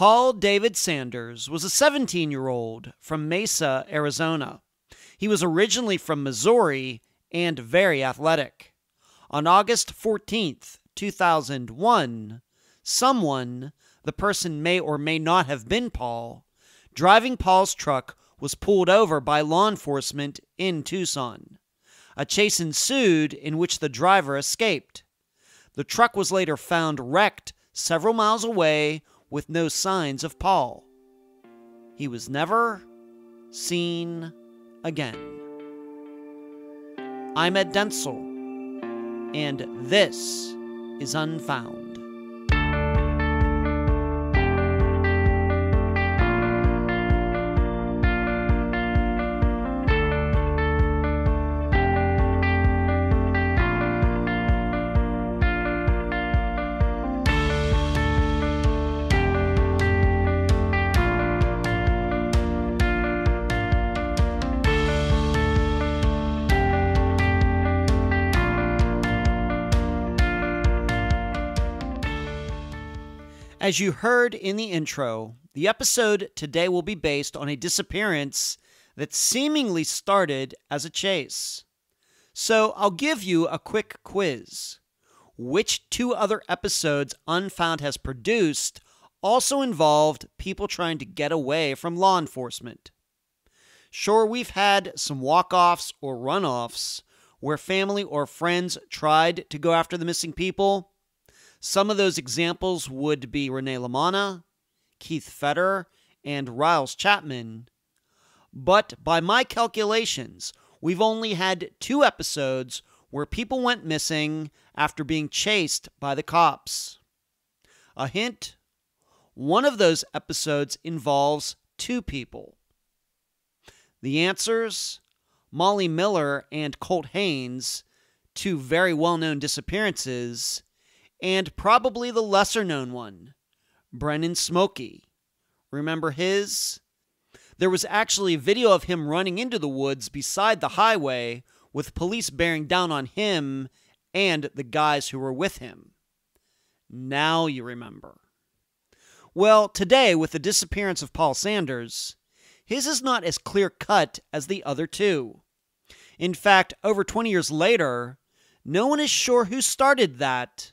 Paul David Sanders was a 17 year old from Mesa, Arizona. He was originally from Missouri and very athletic. On August 14th, 2001, someone, the person may or may not have been Paul, driving Paul's truck was pulled over by law enforcement in Tucson. A chase ensued in which the driver escaped. The truck was later found wrecked several miles away with no signs of Paul. He was never seen again. I'm Ed Dentzel, and this is Unfound. As you heard in the intro, the episode today will be based on a disappearance that seemingly started as a chase. So I'll give you a quick quiz. Which two other episodes Unfound has produced also involved people trying to get away from law enforcement? Sure, we've had some walk offs or run offs where family or friends tried to go after the missing people some of those examples would be Renee Lamanna, Keith Feder, and Riles Chapman. But by my calculations, we've only had two episodes where people went missing after being chased by the cops. A hint one of those episodes involves two people. The answers Molly Miller and Colt Haynes, two very well known disappearances, and probably the lesser known one, Brennan Smokey. Remember his? There was actually a video of him running into the woods beside the highway with police bearing down on him and the guys who were with him. Now you remember. Well, today, with the disappearance of Paul Sanders, his is not as clear cut as the other two. In fact, over 20 years later, no one is sure who started that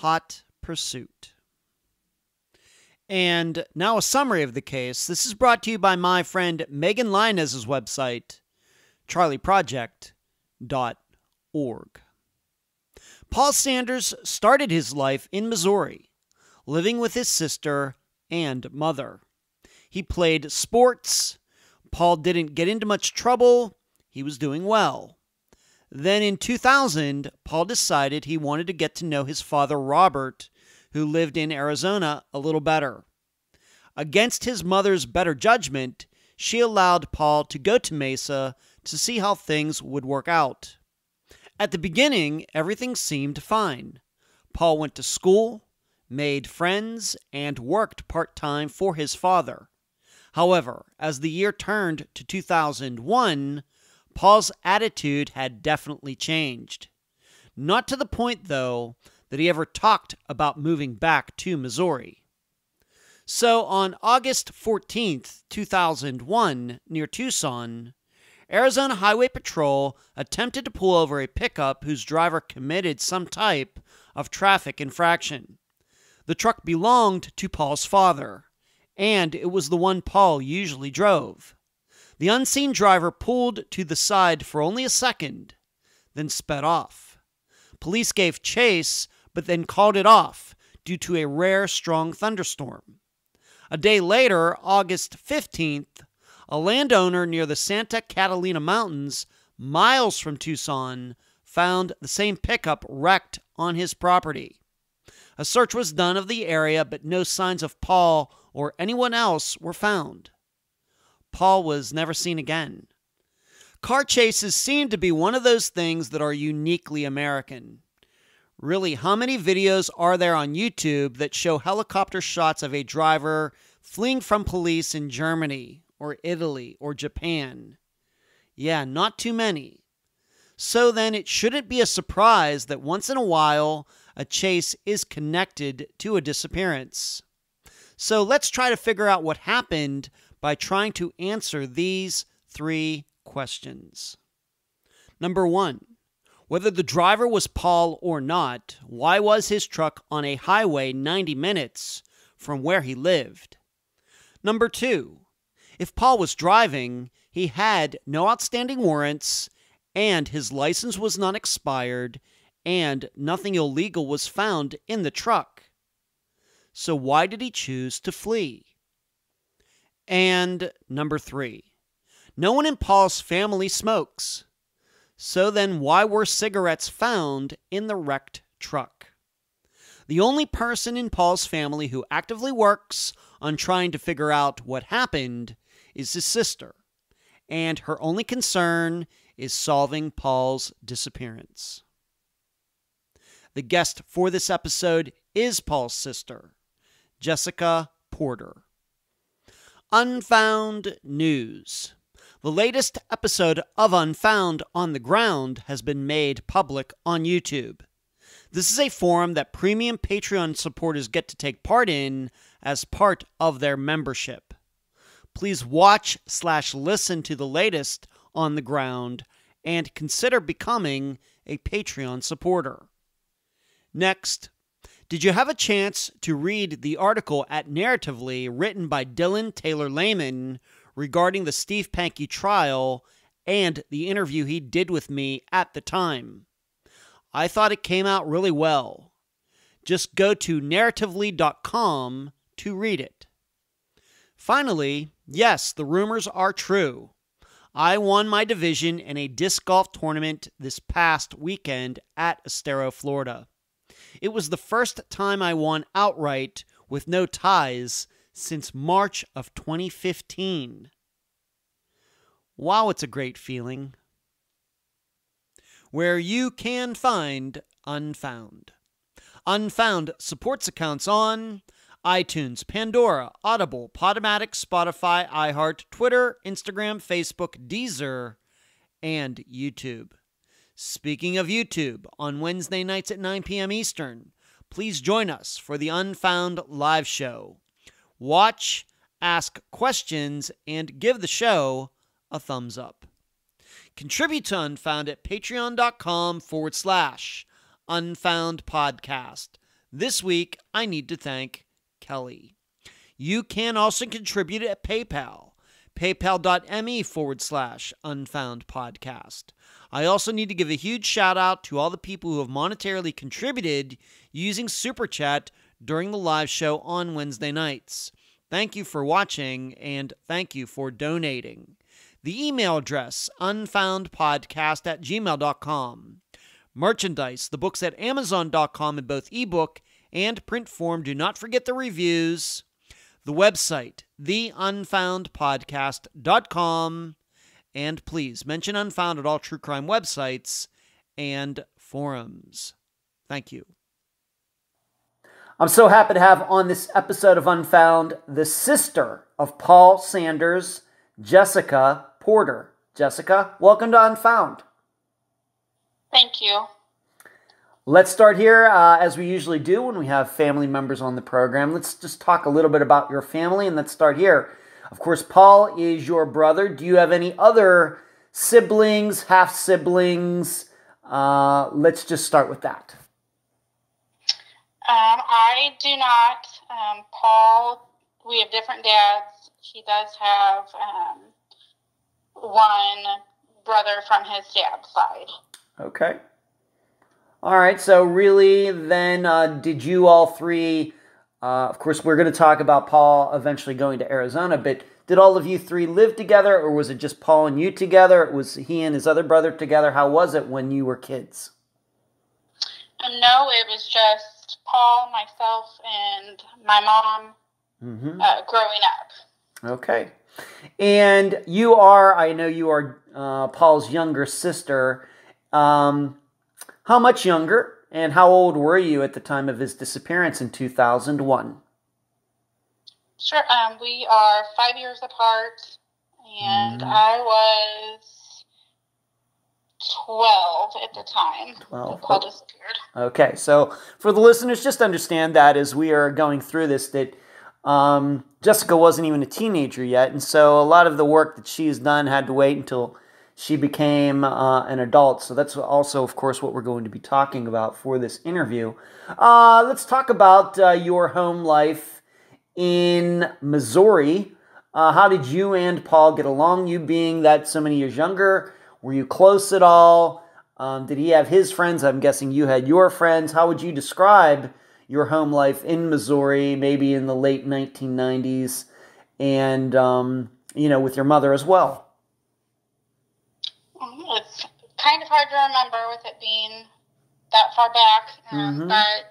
hot pursuit. And now a summary of the case. This is brought to you by my friend Megan Linez's website, charleyproject.org. Paul Sanders started his life in Missouri, living with his sister and mother. He played sports. Paul didn't get into much trouble. He was doing well. Then in 2000, Paul decided he wanted to get to know his father, Robert, who lived in Arizona, a little better. Against his mother's better judgment, she allowed Paul to go to Mesa to see how things would work out. At the beginning, everything seemed fine. Paul went to school, made friends, and worked part time for his father. However, as the year turned to 2001, Paul's attitude had definitely changed. Not to the point, though, that he ever talked about moving back to Missouri. So on August 14th, 2001, near Tucson, Arizona Highway Patrol attempted to pull over a pickup whose driver committed some type of traffic infraction. The truck belonged to Paul's father, and it was the one Paul usually drove. The unseen driver pulled to the side for only a second, then sped off. Police gave chase, but then called it off due to a rare strong thunderstorm. A day later, August 15th, a landowner near the Santa Catalina Mountains, miles from Tucson, found the same pickup wrecked on his property. A search was done of the area, but no signs of Paul or anyone else were found. Paul was never seen again. Car chases seem to be one of those things that are uniquely American. Really, how many videos are there on YouTube that show helicopter shots of a driver fleeing from police in Germany or Italy or Japan? Yeah, not too many. So then, it shouldn't be a surprise that once in a while a chase is connected to a disappearance. So let's try to figure out what happened by trying to answer these three questions. Number one, whether the driver was Paul or not, why was his truck on a highway 90 minutes from where he lived? Number two, if Paul was driving, he had no outstanding warrants, and his license was not expired, and nothing illegal was found in the truck. So, why did he choose to flee? And number three, no one in Paul's family smokes. So then, why were cigarettes found in the wrecked truck? The only person in Paul's family who actively works on trying to figure out what happened is his sister, and her only concern is solving Paul's disappearance. The guest for this episode is Paul's sister, Jessica Porter. Unfound News. The latest episode of Unfound on the Ground has been made public on YouTube. This is a forum that premium Patreon supporters get to take part in as part of their membership. Please watch slash listen to the latest on the ground and consider becoming a Patreon supporter. Next, did you have a chance to read the article at Narratively written by Dylan Taylor Lehman regarding the Steve Pankey trial and the interview he did with me at the time. I thought it came out really well. Just go to narratively.com to read it. Finally, yes, the rumors are true. I won my division in a disc golf tournament this past weekend at Estero, Florida. It was the first time I won outright with no ties since March of 2015. Wow, it's a great feeling. Where you can find Unfound. Unfound supports accounts on iTunes, Pandora, Audible, Podomatic, Spotify, iHeart, Twitter, Instagram, Facebook, Deezer, and YouTube. Speaking of YouTube, on Wednesday nights at 9 p.m. Eastern, please join us for the Unfound live show watch, ask questions, and give the show a thumbs up. Contribute to Unfound at patreon.com forward slash unfound podcast. This week, I need to thank Kelly. You can also contribute at PayPal, paypal.me forward slash unfound podcast. I also need to give a huge shout out to all the people who have monetarily contributed using Super Chat during the live show on Wednesday nights. Thank you for watching and thank you for donating. The email address, unfoundpodcast at gmail.com. Merchandise, the books at amazon.com in both ebook and print form. Do not forget the reviews. The website, theunfoundpodcast.com. And please mention Unfound at all true crime websites and forums. Thank you. I'm so happy to have on this episode of Unfound the sister of Paul Sanders, Jessica Porter. Jessica, welcome to Unfound. Thank you. Let's start here, uh, as we usually do when we have family members on the program. Let's just talk a little bit about your family, and let's start here. Of course, Paul is your brother. Do you have any other siblings, half siblings? Uh, let's just start with that. Um, I do not. Um, Paul, we have different dads. He does have um, one brother from his dad's side. Okay. All right. So, really, then, uh, did you all three? Uh, of course, we're going to talk about Paul eventually going to Arizona, but did all of you three live together, or was it just Paul and you together? Was he and his other brother together? How was it when you were kids? Um, no, it was just Paul, myself, and my mom mm-hmm. uh, growing up. Okay. And you are, I know you are uh, Paul's younger sister. Um, how much younger and how old were you at the time of his disappearance in 2001? Sure. Um, we are five years apart, and mm. I was 12 at the time. 12. Paul disappeared. Okay, so for the listeners, just understand that as we are going through this, that Um, Jessica wasn't even a teenager yet, and so a lot of the work that she's done had to wait until she became uh, an adult. So that's also, of course, what we're going to be talking about for this interview. Uh, let's talk about uh, your home life in Missouri. Uh, how did you and Paul get along? You being that so many years younger, were you close at all? Um, did he have his friends? I'm guessing you had your friends. How would you describe your home life in Missouri, maybe in the late 1990s, and um, you know, with your mother as well? Kind of hard to remember with it being that far back, um, Mhm. but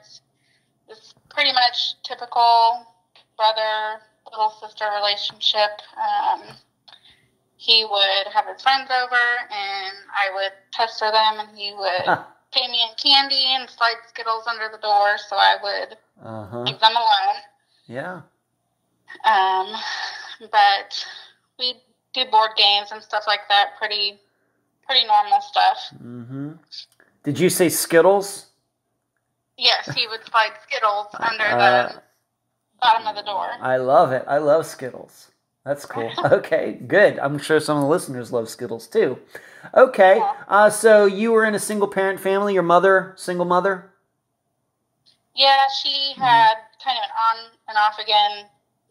it's pretty much typical brother little sister relationship. Um, he would have his friends over, and I would pester them, and he would Huh. pay me in candy and slide Skittles under the door, so I would Uh huh. leave them alone. Yeah. Um, but we do board games and stuff like that. Pretty, pretty normal stuff. Mm-hmm. Did you say Skittles? Yes, he would slide Skittles under Uh, the bottom of the door. I love it. I love Skittles. That's cool. Okay, good. I'm sure some of the listeners love Skittles too. Okay, Yeah. uh, so you were in a single parent family. Your mother, single mother. Yeah, she had kind of an on and off again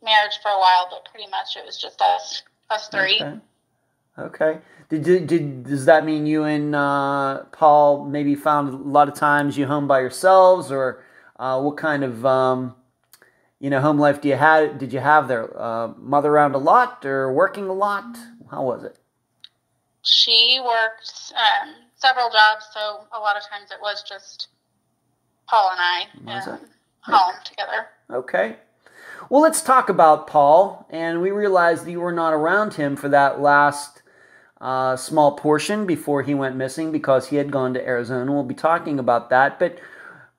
marriage for a while, but pretty much it was just us, us three. Okay. Okay. Did, did, did does that mean you and uh, Paul maybe found a lot of times you home by yourselves, or uh, what kind of um, you know home life do you have? Did you have there? Uh, mother around a lot or working a lot? How was it? She worked um, several jobs, so a lot of times it was just Paul and I Was um, home together. Okay. Well, let's talk about Paul. And we realized that you were not around him for that last uh, small portion before he went missing because he had gone to Arizona. We'll be talking about that. But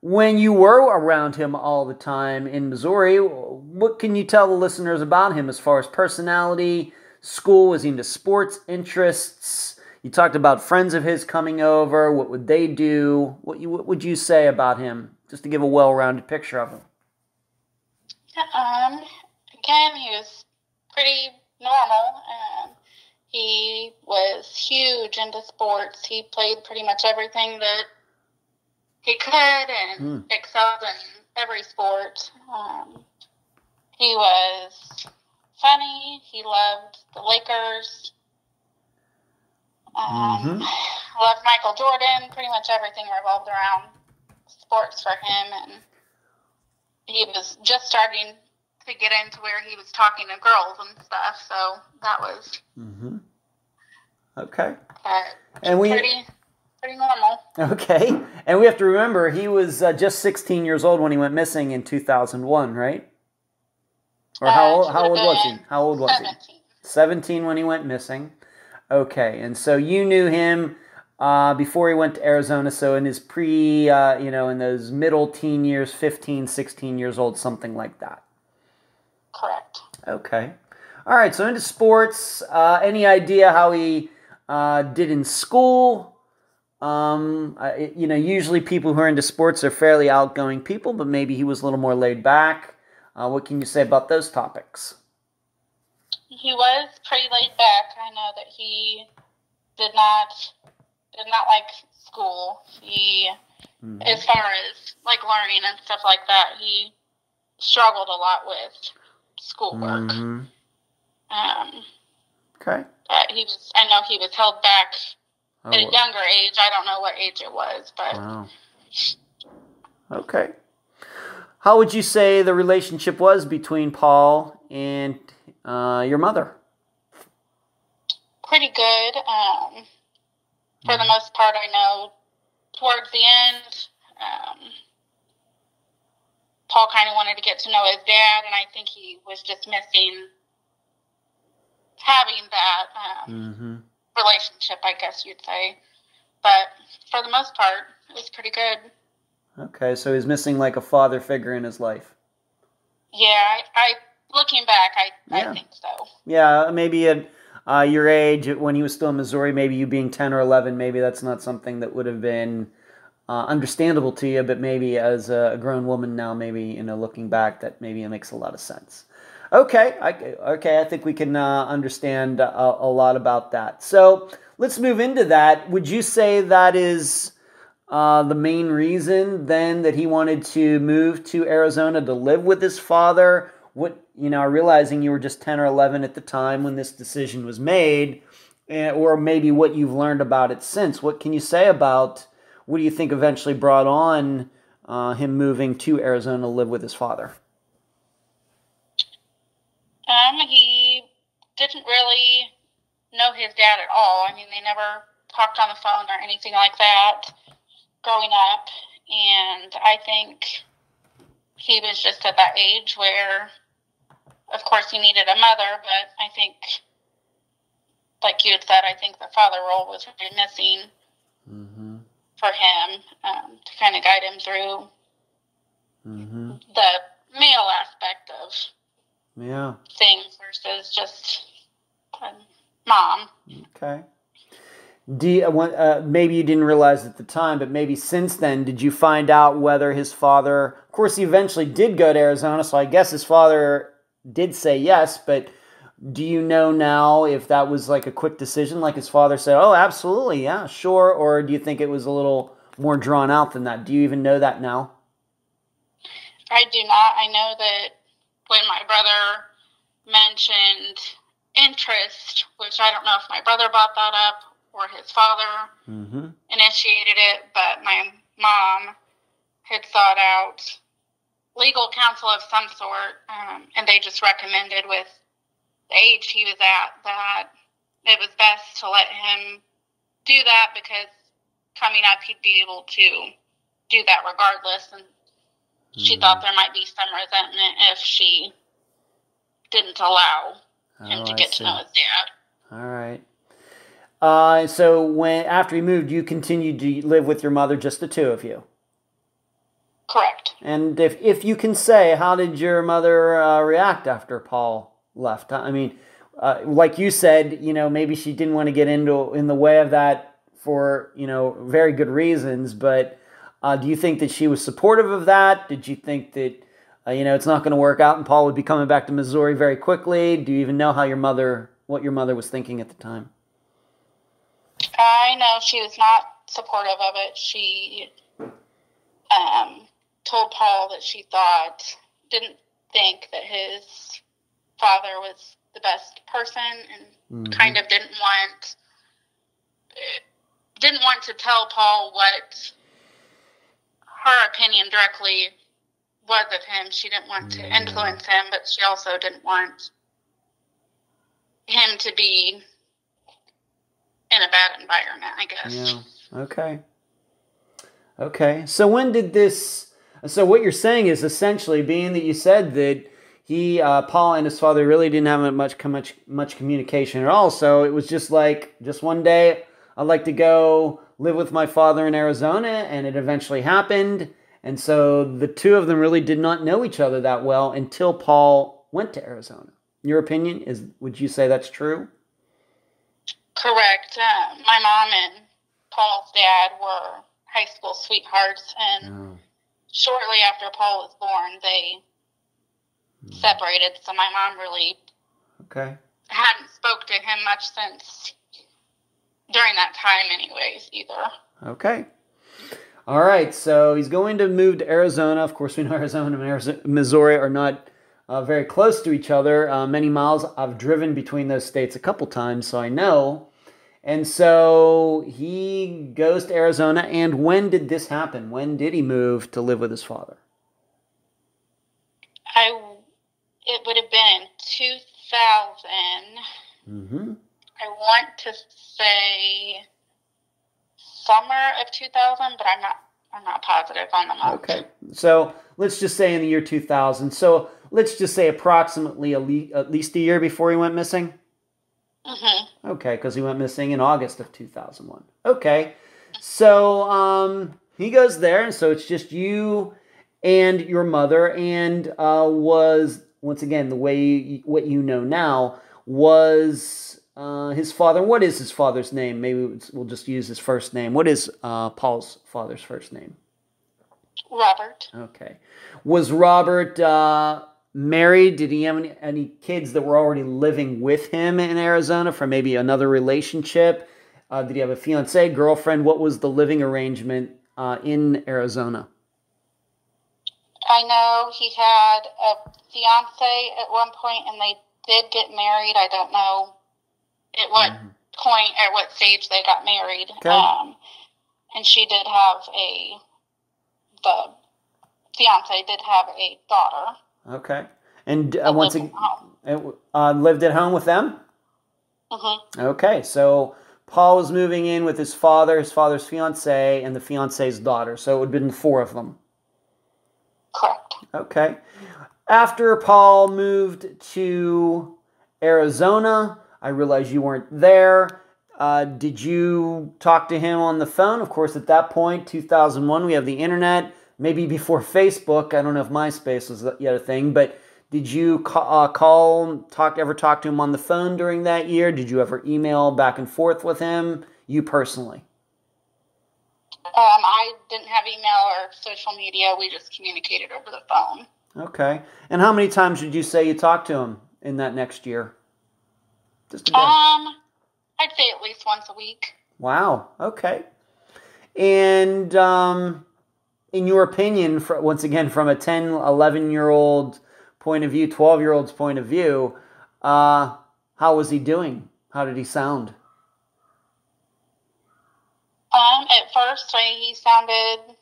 when you were around him all the time in Missouri, what can you tell the listeners about him as far as personality, school? Was he into sports interests? You talked about friends of his coming over. What would they do? What, you, what would you say about him, just to give a well-rounded picture of him? Um, again, he was pretty normal. Um, he was huge into sports. He played pretty much everything that he could and Hmm. excelled in every sport. Um, he was funny. He loved the Lakers. Um, Loved Michael Jordan. Pretty much everything revolved around sports for him, and he was just starting to get into where he was talking to girls and stuff. So that was Mm-hmm. Okay. uh, And we pretty pretty normal. okay, and we have to remember he was uh, just 16 years old when he went missing in 2001, right? Or how Uh, old, how old was he? How old was he? Seventeen. 17 when he went missing. Okay, and so you knew him uh, before he went to Arizona. So in his pre, uh, you know, in those middle teen years, 15, 16 years old, something like that. Correct. Okay. All right. So into sports. Uh, any idea how he uh, did in school? Um, I, you know, usually people who are into sports are fairly outgoing people, but maybe he was a little more laid back. Uh, what can you say about those topics? He was pretty laid back. I know that he did not did not like school. He, Mhm. as far as like learning and stuff like that, he struggled a lot with schoolwork. Mhm. Um, Okay. but he was. I know he was held back Oh, at a younger age. I don't know what age it was, but wow. Okay. How would you say the relationship was between Paul and uh, your mother? pretty good. Um, for the most part, I know towards the end, um, Paul kind of wanted to get to know his dad, and I think he was just missing having that um, Mm-hmm. relationship, I guess you'd say. But for the most part, it was pretty good. Okay, so he's missing like a father figure in his life. Yeah, I, I looking back, I, Yeah. I think so. Yeah, maybe at uh, your age, when he was still in Missouri, maybe you being 10 or 11, maybe that's not something that would have been uh, understandable to you, but maybe as a grown woman now, maybe, you know, looking back, that maybe it makes a lot of sense. Okay, I, okay, I think we can uh, understand a, a, lot about that. So let's move into that. Would you say that is uh, the main reason then that he wanted to move to Arizona to live with his father? What you know, realizing you were just ten or eleven at the time when this decision was made, eh, or maybe what you've learned about it since. What can you say about what do you think eventually brought on uh, him moving to Arizona to live with his father? Um, he didn't really know his dad at all. I mean, they never talked on the phone or anything like that growing up. And I think he was just at that age where, of course, he needed a mother, but I think, like you had said, I think the father role was really missing mm-hmm. For him um, to kind of guide him through mm-hmm. the male aspect of yeah things versus just um, mom. Okay. Do you, uh, maybe you didn't realize at the time, but maybe since then, did you find out whether his father? Of course, he eventually did go to Arizona, so I guess his father did say yes. But do you know now if that was like a quick decision, like his father said, "Oh, absolutely, yeah, sure," or do you think it was a little more drawn out than that? Do you even know that now? I do not. I know that when my brother mentioned interest, which I don't know if my brother brought that up or his father mm-hmm. initiated it, but my mom had sought out legal counsel of some sort, um, and they just recommended with the age he was at that it was best to let him do that because coming up he'd be able to do that regardless and she mm-hmm. thought there might be some resentment if she didn't allow him oh, to get to know his dad. All right. Uh, so when after he moved, you continued to live with your mother, just the two of you. Correct. And if if you can say, how did your mother uh, react after Paul left? I mean, uh, like you said, you know, maybe she didn't want to get into in the way of that for you know very good reasons, but uh, do you think that she was supportive of that? Did you think that uh, you know it's not going to work out and Paul would be coming back to Missouri very quickly? Do you even know how your mother, what your mother was thinking at the time? I know she was not supportive of it. She um, told Paul that she thought, didn't think that his father was the best person, and mm-hmm. kind of didn't want didn't want to tell Paul what her opinion directly was of him. She didn't want to influence him, but she also didn't want him to be in a bad environment, I guess. Yeah. Okay. Okay. So when did this? So what you're saying is essentially, being that you said that he, uh, Paul, and his father really didn't have much much much communication at all. So it was just like just one day, I'd like to go live with my father in Arizona, and it eventually happened. And so the two of them really did not know each other that well until Paul went to Arizona. Your opinion is? Would you say that's true? Correct. Uh, my mom and Paul's dad were high school sweethearts, and oh. shortly after Paul was born, they. Separated. So my mom really okay hadn't spoke to him much since during that time, anyways. Either. Okay. All right, so he's going to move to Arizona. Of course, we know Arizona and Arizona, Missouri are not uh, very close to each other. Uh, many miles. I've driven between those states a couple times, so I know. And so he goes to Arizona. And when did this happen? When did he move to live with his father? I it would have been in 2000. Mm-hmm. I want to say summer of 2000, but I'm not I'm not positive on the month. Okay, so let's just say in the year 2000. So let's just say approximately at least a year before he went missing. Mm-hmm. Okay, because he went missing in August of 2001. Okay, so um, he goes there, and so it's just you and your mother, and uh, was once again the way you, what you know now was uh, his father. What is his father's name? Maybe we'll just use his first name. What is uh, Paul's father's first name? Robert. Okay. Was Robert uh, married? Did he have any, any kids that were already living with him in Arizona from maybe another relationship? Uh, did he have a fiance, girlfriend? What was the living arrangement uh, in Arizona? I know he had a fiance at one point, and they did get married. I don't know at what mm-hmm. point, at what stage they got married. Okay. Um, and she did have a the fiance did have a daughter. Okay, and uh, once again, uh, lived at home with them. Mm-hmm. Okay, so Paul was moving in with his father, his father's fiance, and the fiance's daughter. So it would have been four of them. Correct. Okay. After Paul moved to Arizona, I realized you weren't there. Uh, did you talk to him on the phone? Of course, at that point, 2001, we have the internet. Maybe before Facebook. I don't know if MySpace was yet a thing, but did you uh, call, talk, ever talk to him on the phone during that year? Did you ever email back and forth with him? You personally? Um, I didn't have email or social media. We just communicated over the phone. Okay. And how many times did you say you talked to him in that next year? Just a um, I'd say at least once a week. Wow. Okay. And um, in your opinion, for, once again, from a 10, 11 year old point of view, 12 year old's point of view, uh, how was he doing? How did he sound? Um, at first, he sounded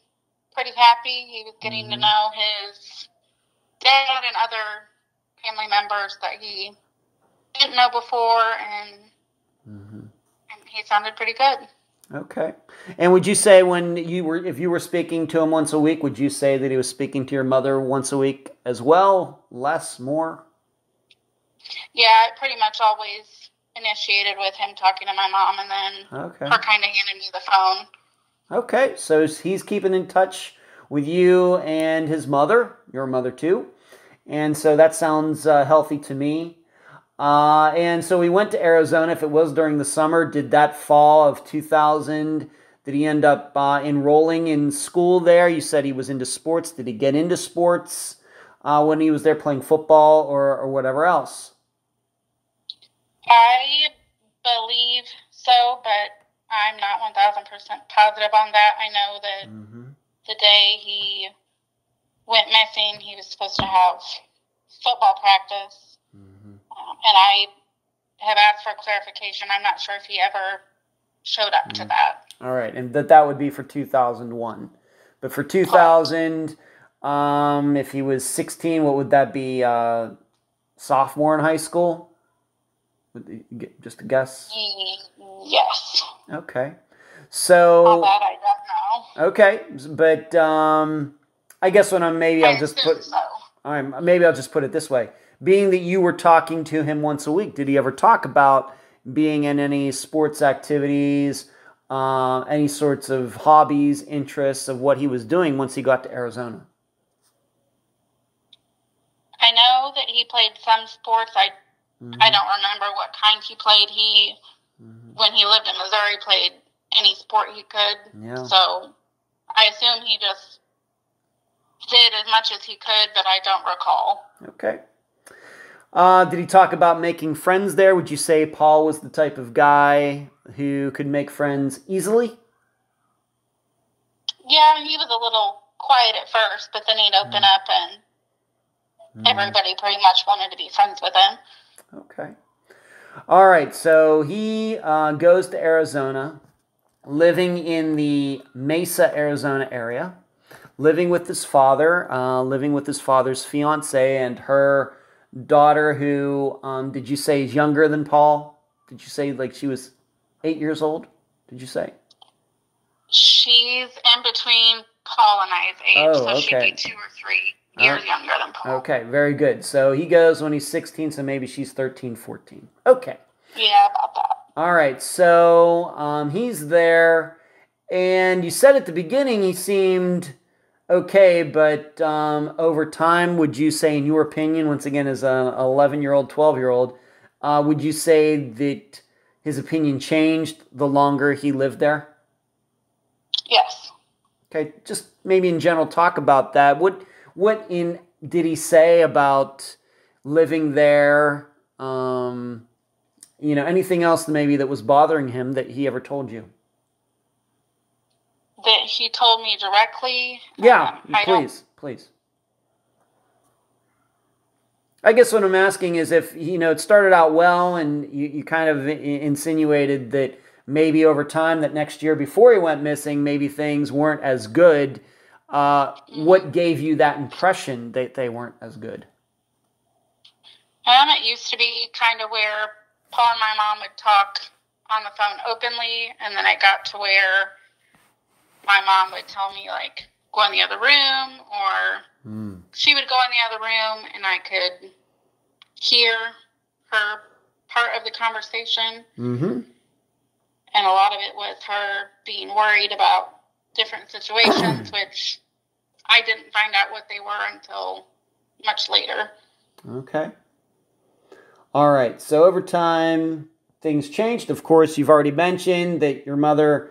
pretty happy. He was getting mm-hmm. to know his dad and other family members that he didn't know before, and, mm-hmm. and he sounded pretty good. Okay. And would you say when you were, if you were speaking to him once a week, would you say that he was speaking to your mother once a week as well? Less, more? Yeah, pretty much always initiated with him talking to my mom and then okay. her kind of handing me the phone. Okay, so he's keeping in touch with you and his mother, your mother too. And so that sounds uh, healthy to me. Uh, and so we went to Arizona. If it was during the summer, did that fall of 2000? Did he end up uh, enrolling in school there? You said he was into sports. Did he get into sports uh, when he was there playing football or, or whatever else? I believe so, but I'm not 1000% positive on that. I know that mm-hmm. the day he went missing, he was supposed to have football practice and I have asked for clarification. I'm not sure if he ever showed up to mm. that. All right, and that that would be for 2001. But for 2000, um, if he was 16, what would that be? Uh, sophomore in high school? Just a guess. Yes. Okay. So. I don't know. Okay, but um, I guess when I'm maybe I'll just put. So. All right, maybe I'll just put it this way being that you were talking to him once a week, did he ever talk about being in any sports activities, uh, any sorts of hobbies, interests of what he was doing once he got to Arizona? I know that he played some sports. I mm-hmm. I don't remember what kind he played. He mm-hmm. when he lived in Missouri played any sport he could. Yeah. So I assume he just did as much as he could, but I don't recall. Okay. Uh, did he talk about making friends there? Would you say Paul was the type of guy who could make friends easily? Yeah, he was a little quiet at first, but then he'd open mm. up and mm. everybody pretty much wanted to be friends with him. Okay. All right, so he uh, goes to Arizona, living in the Mesa, Arizona area, living with his father, uh, living with his father's fiance and her daughter who um, did you say is younger than Paul? Did you say like she was eight years old? Did you say? She's in between Paul and I's age, oh, so okay. she'd be two or three years younger than Paul. Okay, very good. So he goes when he's 16, so maybe she's 13, 14. Okay. Yeah, about that. All right, so um, he's there, and you said at the beginning he seemed okay, but um, over time, would you say, in your opinion, once again, as an 11 year old, 12 year old, uh, would you say that his opinion changed the longer he lived there? Yes. Okay, just maybe in general talk about that. What what in did he say about living there? Um, you know, anything else maybe that was bothering him that he ever told you? That he told me directly. Yeah, Um, please, please. I guess what I'm asking is if you know it started out well, and you, you kind of insinuated that maybe over time, that next year before he went missing, maybe things weren't as good. Uh, what gave you that impression that they weren't as good? Um, it used to be kind of where Paul and my mom would talk on the phone openly, and then I got to where my mom would tell me like go in the other room, or Mm. she would go in the other room, and I could hear her part of the conversation, Mm-hmm. and a lot of it was her being worried about different situations, which I didn't find out what they were until much later. Okay. All right. So over time, things changed. Of course, you've already mentioned that your mother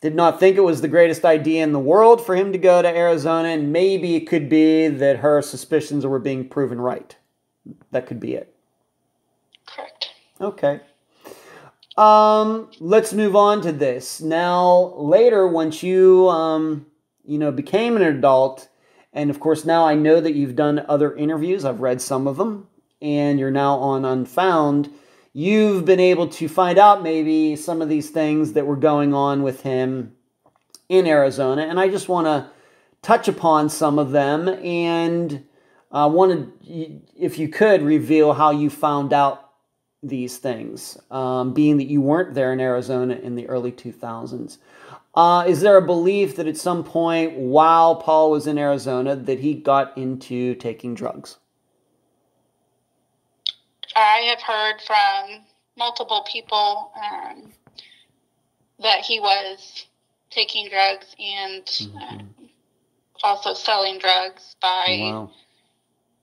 did not think it was the greatest idea in the world for him to go to Arizona, and maybe it could be that her suspicions were being proven right. That could be it. Correct. Okay. Um, let's move on to this. Now, later, once you, um, you know, became an adult, and of course, now I know that you've done other interviews. I've read some of them, and you're now on Unfound. You've been able to find out maybe some of these things that were going on with him in Arizona, and I just want to touch upon some of them and uh, wanted, if you could, reveal how you found out these things, um, being that you weren't there in Arizona in the early 2000s. Uh, is there a belief that at some point while Paul was in Arizona that he got into taking drugs? I have heard from multiple people um, that he was taking drugs and um, also selling drugs by Wow.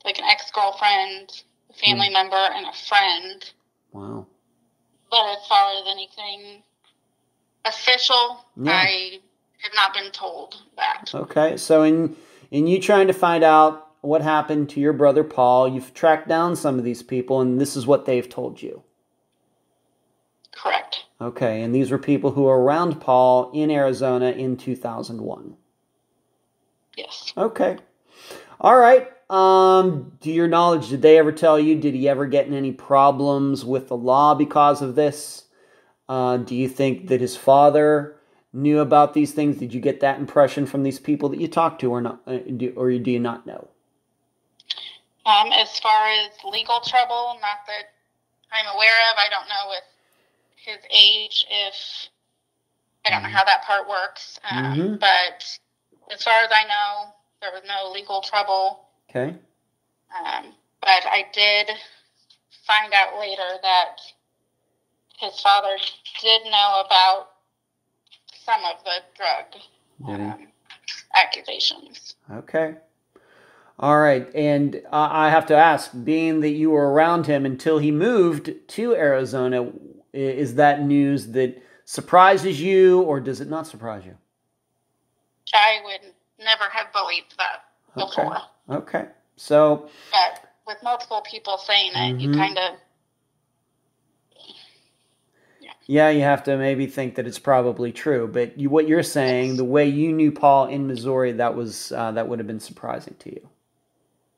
like an ex girlfriend, a family member, and a friend. Wow. But as far as anything official, Yeah. I have not been told that. Okay. So in in you trying to find out what happened to your brother Paul, you've tracked down some of these people and this is what they've told you. Correct. Okay, and these were people who were around Paul in Arizona in 2001. Yes. Okay. All right. Um, to your knowledge, did they ever tell you? Did he ever get in any problems with the law because of this? Uh, do you think that his father knew about these things? Did you get that impression from these people that you talked to, or not? Uh, do, or do you not know? Um, as far as legal trouble, not that I'm aware of. I don't know with his age if I don't know how that part works. Um, Mhm. But as far as I know, there was no legal trouble. Okay. Um, but I did find out later that his father did know about some of the drug um, accusations. Okay. All right. And uh, I have to ask, being that you were around him until he moved to Arizona, is that news that surprises you or does it not surprise you? I would never have believed that Okay. before. Okay. So, But with multiple people saying it, you kind of yeah, you have to maybe think that it's probably true. But you, what you're saying, the way you knew Paul in Missouri, that was uh, that would have been surprising to you.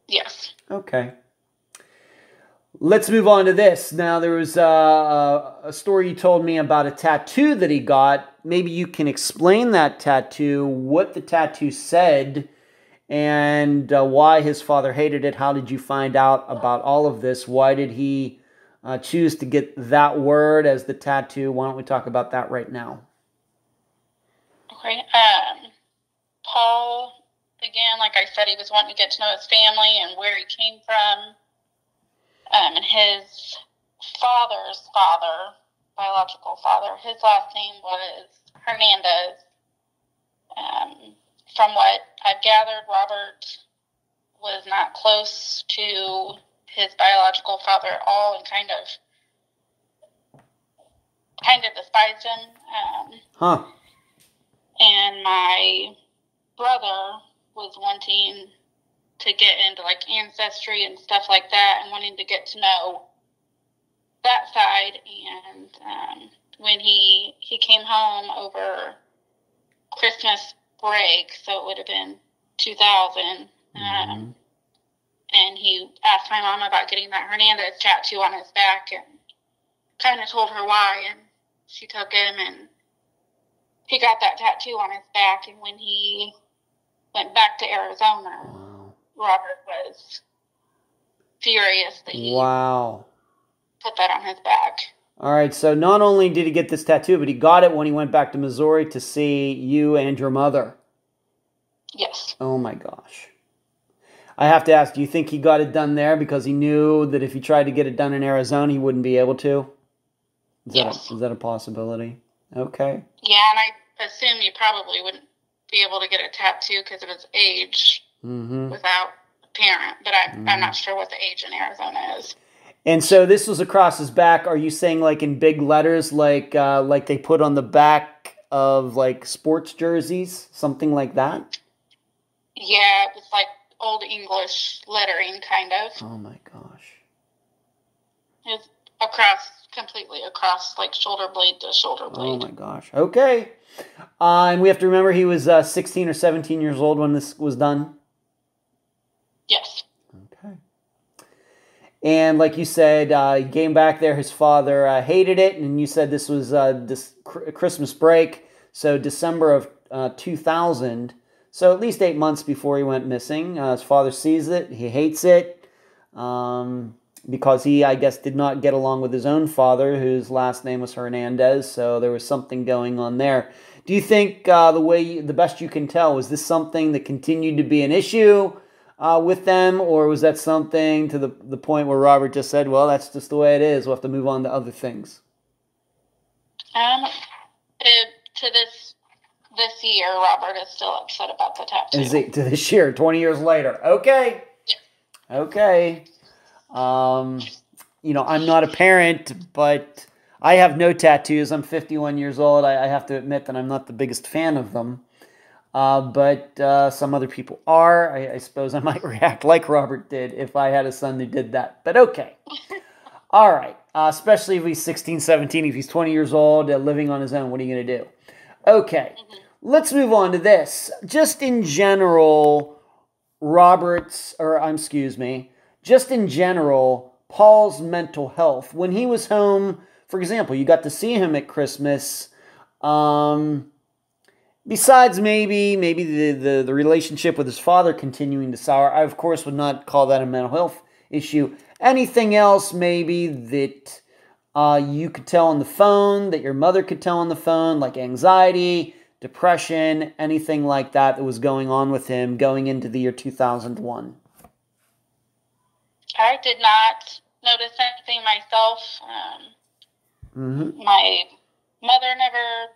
yes. Okay. Let's move on to this. Now, there was uh, a, a story you told me about a tattoo that he got. Maybe you can explain that tattoo, what the tattoo said, and uh, why his father hated it. How did you find out about all of this? Why did he uh, choose to get that word as the tattoo? Why don't we talk about that right now? Okay. Um, Paul, again, like I said, he was wanting to get to know his family and where he came from. Um, and his father's father, biological father, his last name was Hernandez. Um, from what I've gathered, Robert was not close to his biological father at all and kind of kind of despised him. Um, Huh. and my brother was wanting to get into like ancestry and stuff like that and wanting to get to know that side and um, when he he came home over christmas break so it would have been 2000 um, Mm-hmm. and he asked my mom about getting that hernandez tattoo on his back and kind of told her why and she took him and he got that tattoo on his back and when he went back to arizona Wow. Robert was furious that he Wow. put that on his back. All right, so not only did he get this tattoo, but he got it when he went back to Missouri to see you and your mother. Yes. Oh my gosh. I have to ask, do you think he got it done there because he knew that if he tried to get it done in Arizona, he wouldn't be able to? Is, Yes. that, a, is that a possibility? Okay. Yeah, and I assume you probably wouldn't be able to get a tattoo because of his age Mm-hmm. without a parent, but I, I'm not sure what the age in Arizona is. And so this was across his back. Are you saying like in big letters, like uh, like they put on the back of like sports jerseys, something like that? Yeah, it was like old English lettering, kind of. Oh my gosh. It's across, completely across, like shoulder blade to shoulder blade. Oh my gosh. Okay. Uh, and we have to remember he was uh, 16 or 17 years old when this was done. Yes. Okay. And like you said, uh, he came back there. His father uh, hated it, and you said this was uh, this Christmas break, so December of uh, 2000. So at least eight months before he went missing. Uh, his father sees it. He hates it um, because he, I guess, did not get along with his own father, whose last name was Hernandez. So there was something going on there. Do you think uh, the way, you, the best you can tell, was this something that continued to be an issue? Uh, with them, or was that something to the the point where Robert just said, "Well, that's just the way it is. We'll have to move on to other things." Um, it, to this this year, Robert is still upset about the tattoo. Is it to this year, twenty years later? Okay, okay. Um, you know, I'm not a parent, but I have no tattoos. I'm 51 years old. I, I have to admit that I'm not the biggest fan of them. Uh, but uh, some other people are. I, I suppose I might react like Robert did if I had a son who did that. But okay. All right. Uh, especially if he's 16, 17, if he's 20 years old, uh, living on his own, what are you going to do? Okay. Let's move on to this. Just in general, Robert's, or I'm, um, excuse me, just in general, Paul's mental health. When he was home, for example, you got to see him at Christmas. Um, besides maybe maybe the, the, the relationship with his father continuing to sour, I of course would not call that a mental health issue. Anything else maybe that uh, you could tell on the phone, that your mother could tell on the phone, like anxiety, depression, anything like that that was going on with him going into the year 2001? I did not notice anything myself. Um, Mm-hmm. my mother never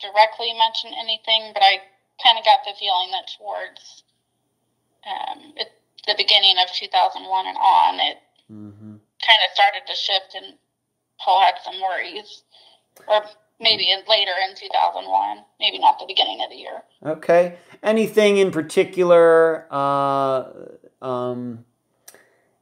directly mention anything, but I kind of got the feeling that towards um, it, the beginning of 2001 and on, it Mm-hmm. kind of started to shift, and Paul had some worries, or maybe in, later in 2001, maybe not the beginning of the year. Okay. Anything in particular? Uh, um,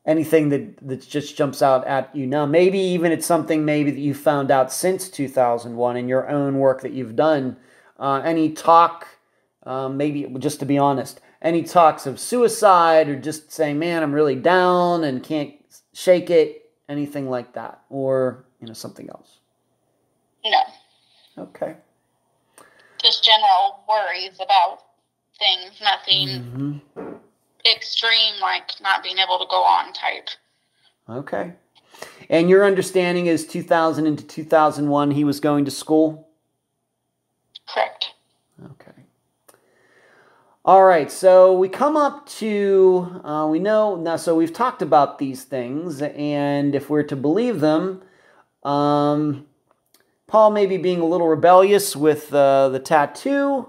anything that that just jumps out at you now? Maybe even it's something maybe that you found out since 2001 in your own work that you've done. Uh, any talk? Um, maybe just to be honest, any talks of suicide or just saying, "Man, I'm really down and can't shake it." Anything like that, or you know something else? No, Okay. just general worries about things, nothing hmm extreme like not being able to go on type. Okay. And your understanding is 2000 into 2001 he was going to school? Correct. Okay. All right, so we come up to, uh, we know, now, so we've talked about these things, and if we're to believe them, um, Paul may be being a little rebellious with uh, the tattoo.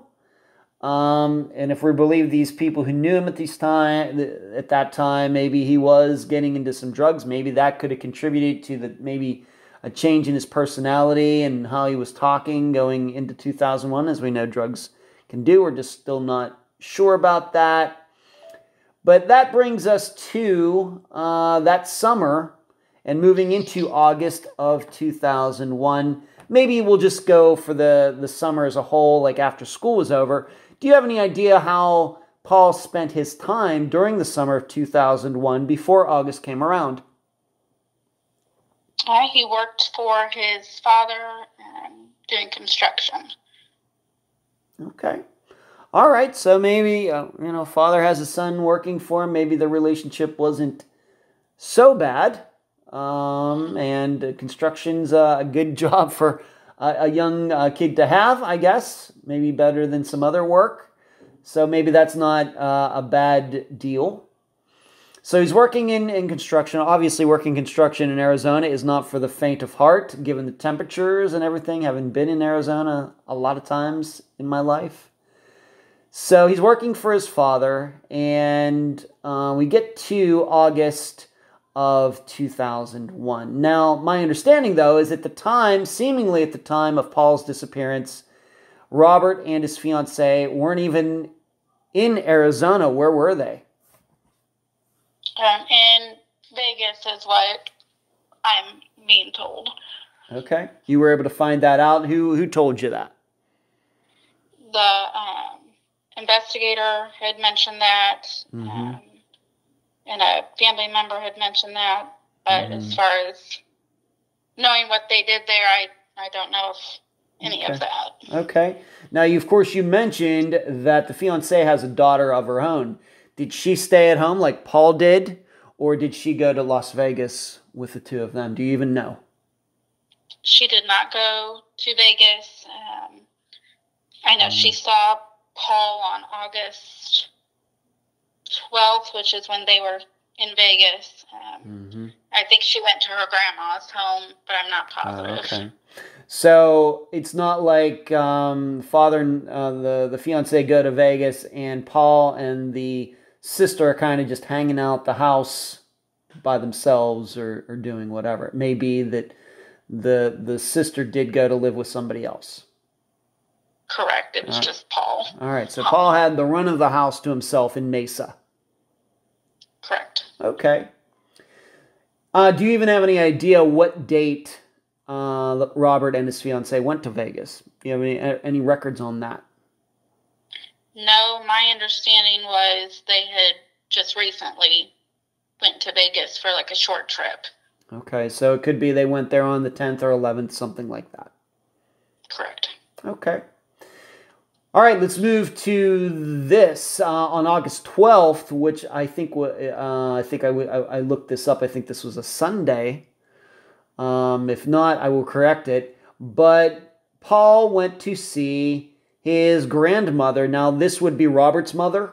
Um, and if we believe these people who knew him at these time, at that time, maybe he was getting into some drugs. Maybe that could have contributed to the maybe a change in his personality and how he was talking going into 2001. As we know, drugs can do. We're just still not sure about that. But that brings us to uh, that summer and moving into August of 2001. Maybe we'll just go for the, the summer as a whole, like after school was over. Do you have any idea how Paul spent his time during the summer of 2001 before August came around? Uh, he worked for his father um, doing construction. Okay. All right. So maybe, uh, you know, father has a son working for him. Maybe the relationship wasn't so bad. Um, and uh, construction's a good job for a, young uh, kid to have, I guess. Maybe better than some other work. So maybe that's not uh, a bad deal. So he's working in, in construction. Obviously, working construction in Arizona is not for the faint of heart, given the temperatures and everything, having been in Arizona a lot of times in my life. So he's working for his father, and uh, we get to August of 2001. Now, my understanding, though, is at the time, seemingly at the time of Paul's disappearance, Robert and his fiancee weren't even in Arizona. Where were they? um, in Vegas, is what I'm being told. Okay, you were able to find that out. Who who told you that? The um, investigator had mentioned that, Mhm. um, and a family member had mentioned that. But as Mhm. far as knowing what they did there, I I don't know if any Okay. of that. Okay. Now, you, of course, you mentioned that the fiancee has a daughter of her own. Did she stay at home like Paul did, or did she go to Las Vegas with the two of them? Do you even know? She did not go to Vegas. Um, I know she Mm. saw Paul on August 12th, which is when they were in Vegas. Um, Mm-hmm. I think she went to her grandma's home, but I'm not Oh, positive. okay. So it's not like um, father and uh, the the fiance go to Vegas and Paul and the sister are kind of just hanging out the house by themselves or, or doing whatever. It may be that the the sister did go to live with somebody else. Correct. It was Uh, just Paul. All right. So Paul had the run of the house to himself in Mesa. Correct. Okay. Uh, do you even have any idea what date uh, Robert and his fiance went to Vegas? Do you have any any records on that? No, my understanding was they had just recently went to Vegas for like a short trip. Okay, so it could be they went there on the 10th or 11th, something like that. Correct. Okay. All right, let's move to this uh, on August 12th, which I think uh, I think I, w- I I looked this up. I think this was a Sunday. Um, if not, I will correct it. But Paul went to see his grandmother. Now, this would be Robert's mother.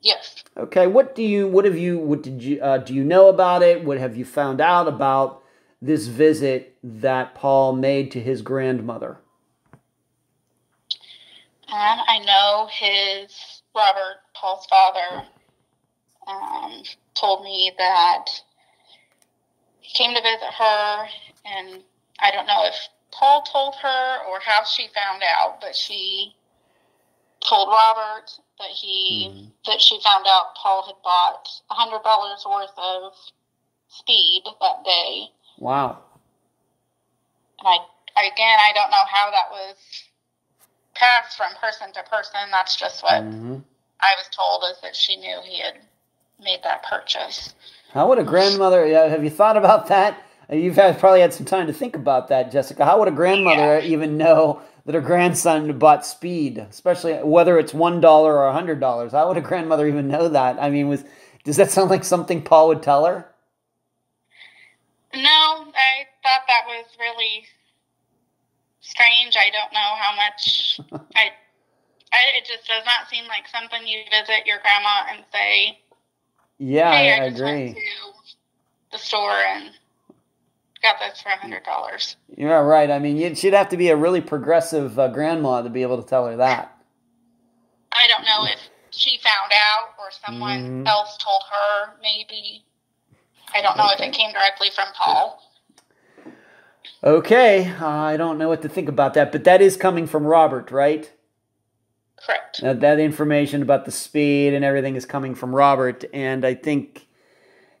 Yes. Okay, what do you what have you what did you uh, do you know about it? What have you found out about this visit that Paul made to his grandmother? Um, I know his Robert, Paul's father, um, told me that he came to visit her, and I don't know if Paul told her or how she found out, but she told Robert that he that she found out Paul had bought a hundred dollars worth of speed that day, Wow. and I again I don't know how that was passed from person to person. That's just what Mhm. I was told is that she knew he had made that purchase. How would a grandmother? yeah, Have you thought about that? You've had, probably had some time to think about that, Jessica. How would a grandmother even know that her grandson bought speed, especially whether it's one dollar or a hundred dollars? How would a grandmother even know that? I mean, was does that sound like something Paul would tell her? No, I thought that was really strange. I don't know how much I, I. It just does not seem like something you visit your grandma and say, Yeah, "Hey, I, I, agree. the store and got this for hundred dollars." You're right. I mean, you- she'd have to be a really progressive uh, grandma to be able to tell her that. I don't know if she found out or someone Mhm. else told her. Maybe I don't know if it came directly from Paul. Okay, uh, I don't know what to think about that, but that is coming from Robert, right? Correct. Uh, that information about the speed and everything is coming from Robert, and I think,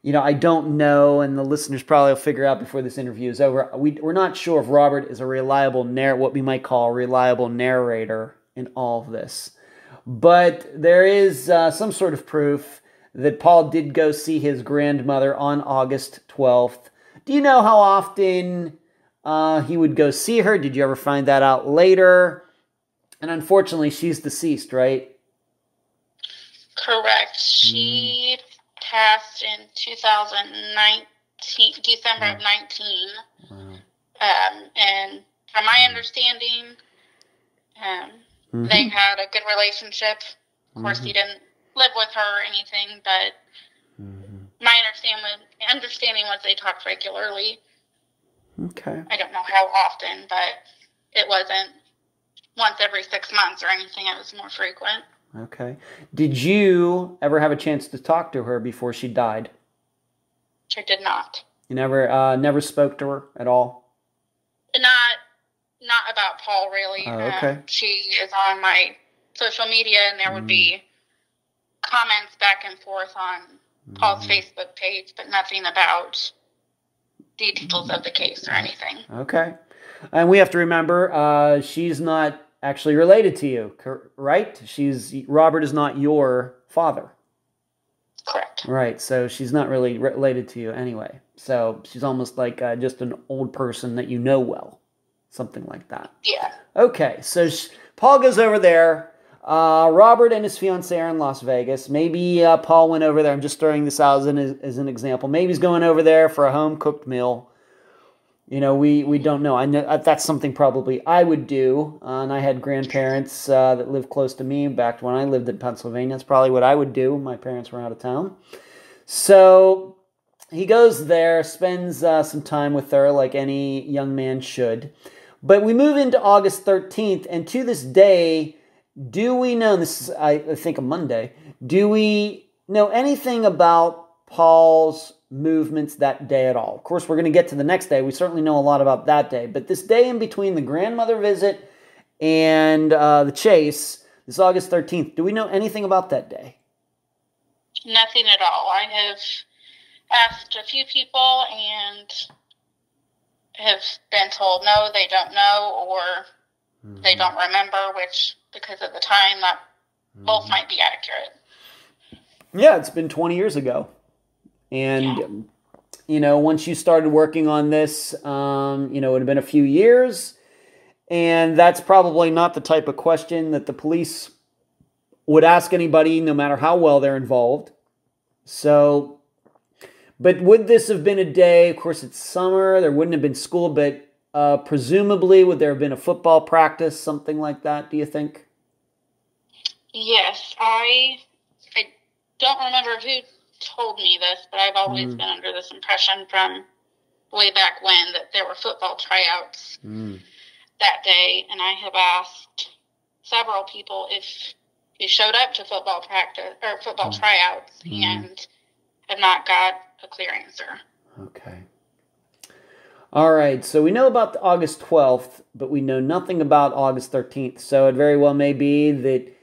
you know, I don't know, and the listeners probably will figure out before this interview is over. We, we're not sure if Robert is a reliable narr, what we might call a reliable narrator in all of this, but there is uh, some sort of proof that Paul did go see his grandmother on August twelfth. Do you know how often uh, he would go see her? Did you ever find that out later? And unfortunately, she's deceased, right? Correct. She passed in 2019, December of 19. Wow. Um, and from my understanding, um, Mhm. they had a good relationship. Of course, he didn't live with her or anything, but Mhm. my understand understanding was they talked regularly. Okay. I don't know how often, but it wasn't once every six months or anything. It was more frequent. Okay. Did you ever have a chance to talk to her before she died? I did not. You never, uh, never spoke to her at all. Not not about Paul really. Oh, okay. Um, she is on my social media, and there would be comments back and forth on Paul's Facebook page, but nothing about details of the case or anything. Okay. And we have to remember, uh, she's not actually related to you, right? She's Robert is not your father, Correct. right? So she's not really related to you anyway. So she's almost like uh, just an old person that you know well, something like that. Yeah. Okay, so sh- Paul goes over there. Uh, Robert and his fiancee are in Las Vegas. Maybe uh, Paul went over there. I'm just throwing this out as an, as an example. Maybe he's going over there for a home cooked meal. You know, we, we don't know. I know uh, that's something probably I would do. Uh, and I had grandparents uh, that lived close to me back when I lived in Pennsylvania. That's probably what I would do. My parents were out of town. So he goes there, spends uh, some time with her like any young man should. But we move into August 13th, and to this day, do we know this is, I think, a Monday, do we know anything about Paul's movements that day at all? Of course, we're going to get to the next day. We certainly know a lot about that day. But this day in between the grandmother visit and uh, the chase, this August 13th, do we know anything about that day? Nothing at all. I have asked a few people and have been told no, they don't know, or they don't remember, which, because of the time, that both might be accurate. Yeah, it's been 20 years ago. And, um, you know, once you started working on this, um, you know, it would have been a few years. And that's probably not the type of question that the police would ask anybody, no matter how well they're involved. So, but would this have been a day? Of course, it's summer. There wouldn't have been school, but uh, presumably, would there have been a football practice, something like that? Do you think? Yes, I I don't remember who told me this, but I've always Mm. been under this impression from way back when that there were football tryouts that day, and I have asked several people if you showed up to football practice or football Mm. tryouts, Mm. and have not got a clear answer. Okay. All right. So we know about the August 12th, but we know nothing about August 13th. So it very well may be that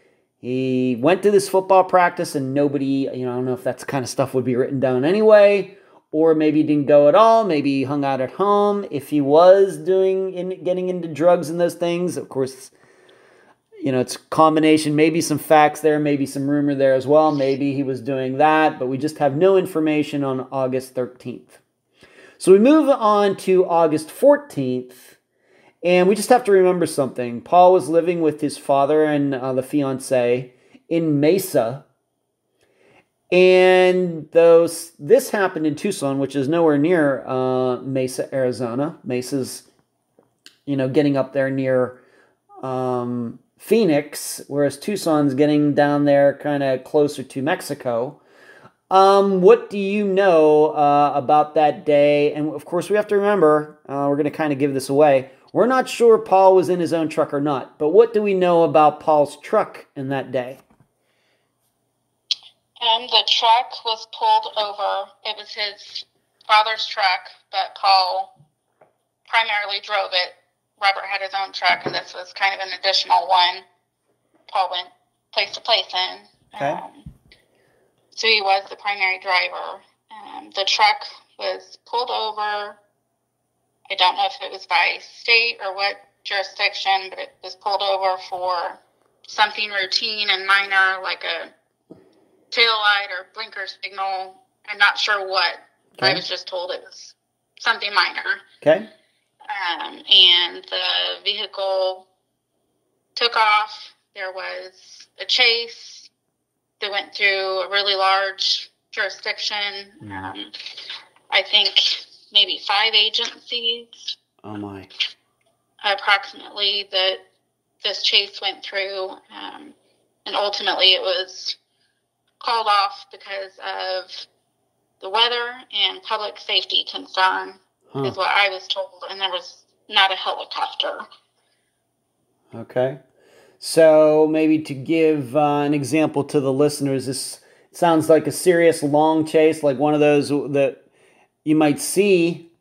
he went to this football practice and nobody, you know, I don't know if that's kind of stuff would be written down anyway, or maybe he didn't go at all. Maybe he hung out at home. If he was doing in getting into drugs and those things, of course, you know, it's combination, maybe some facts there, maybe some rumor there as well. Maybe he was doing that, but we just have no information on August 13th. So we move on to August 14th, and we just have to remember something. Paul was living with his father and uh, the fiance in Mesa. And those this happened in Tucson, which is nowhere near uh, Mesa, Arizona. Mesa's, you know, getting up there near um, Phoenix, whereas Tucson's getting down there kind of closer to Mexico. Um, what do you know uh, about that day? And of course, we have to remember, uh, we're going to kind of give this away. We're not sure Paul was in his own truck or not, but what do we know about Paul's truck in that day? Um, the truck was pulled over. It was his father's truck, but Paul primarily drove it. Robert had his own truck, and this was kind of an additional one. Paul went place to place in. Okay. Um, so he was the primary driver. Um, the truck was pulled over. I don't know if it was by state or what jurisdiction, but it was pulled over for something routine and minor, like a tail light or blinker signal. I'm not sure what. I was just told it was something minor. Okay. Um, and the vehicle took off. There was a chase that went through a really large jurisdiction. Um, I think maybe five agencies Oh my. approximately that this chase went through. Um, and ultimately it was called off because of the weather and public safety concern Huh. is what I was told, and there was not a helicopter. Okay. So maybe to give uh, an example to the listeners, this sounds like a serious long chase, like one of those that you might see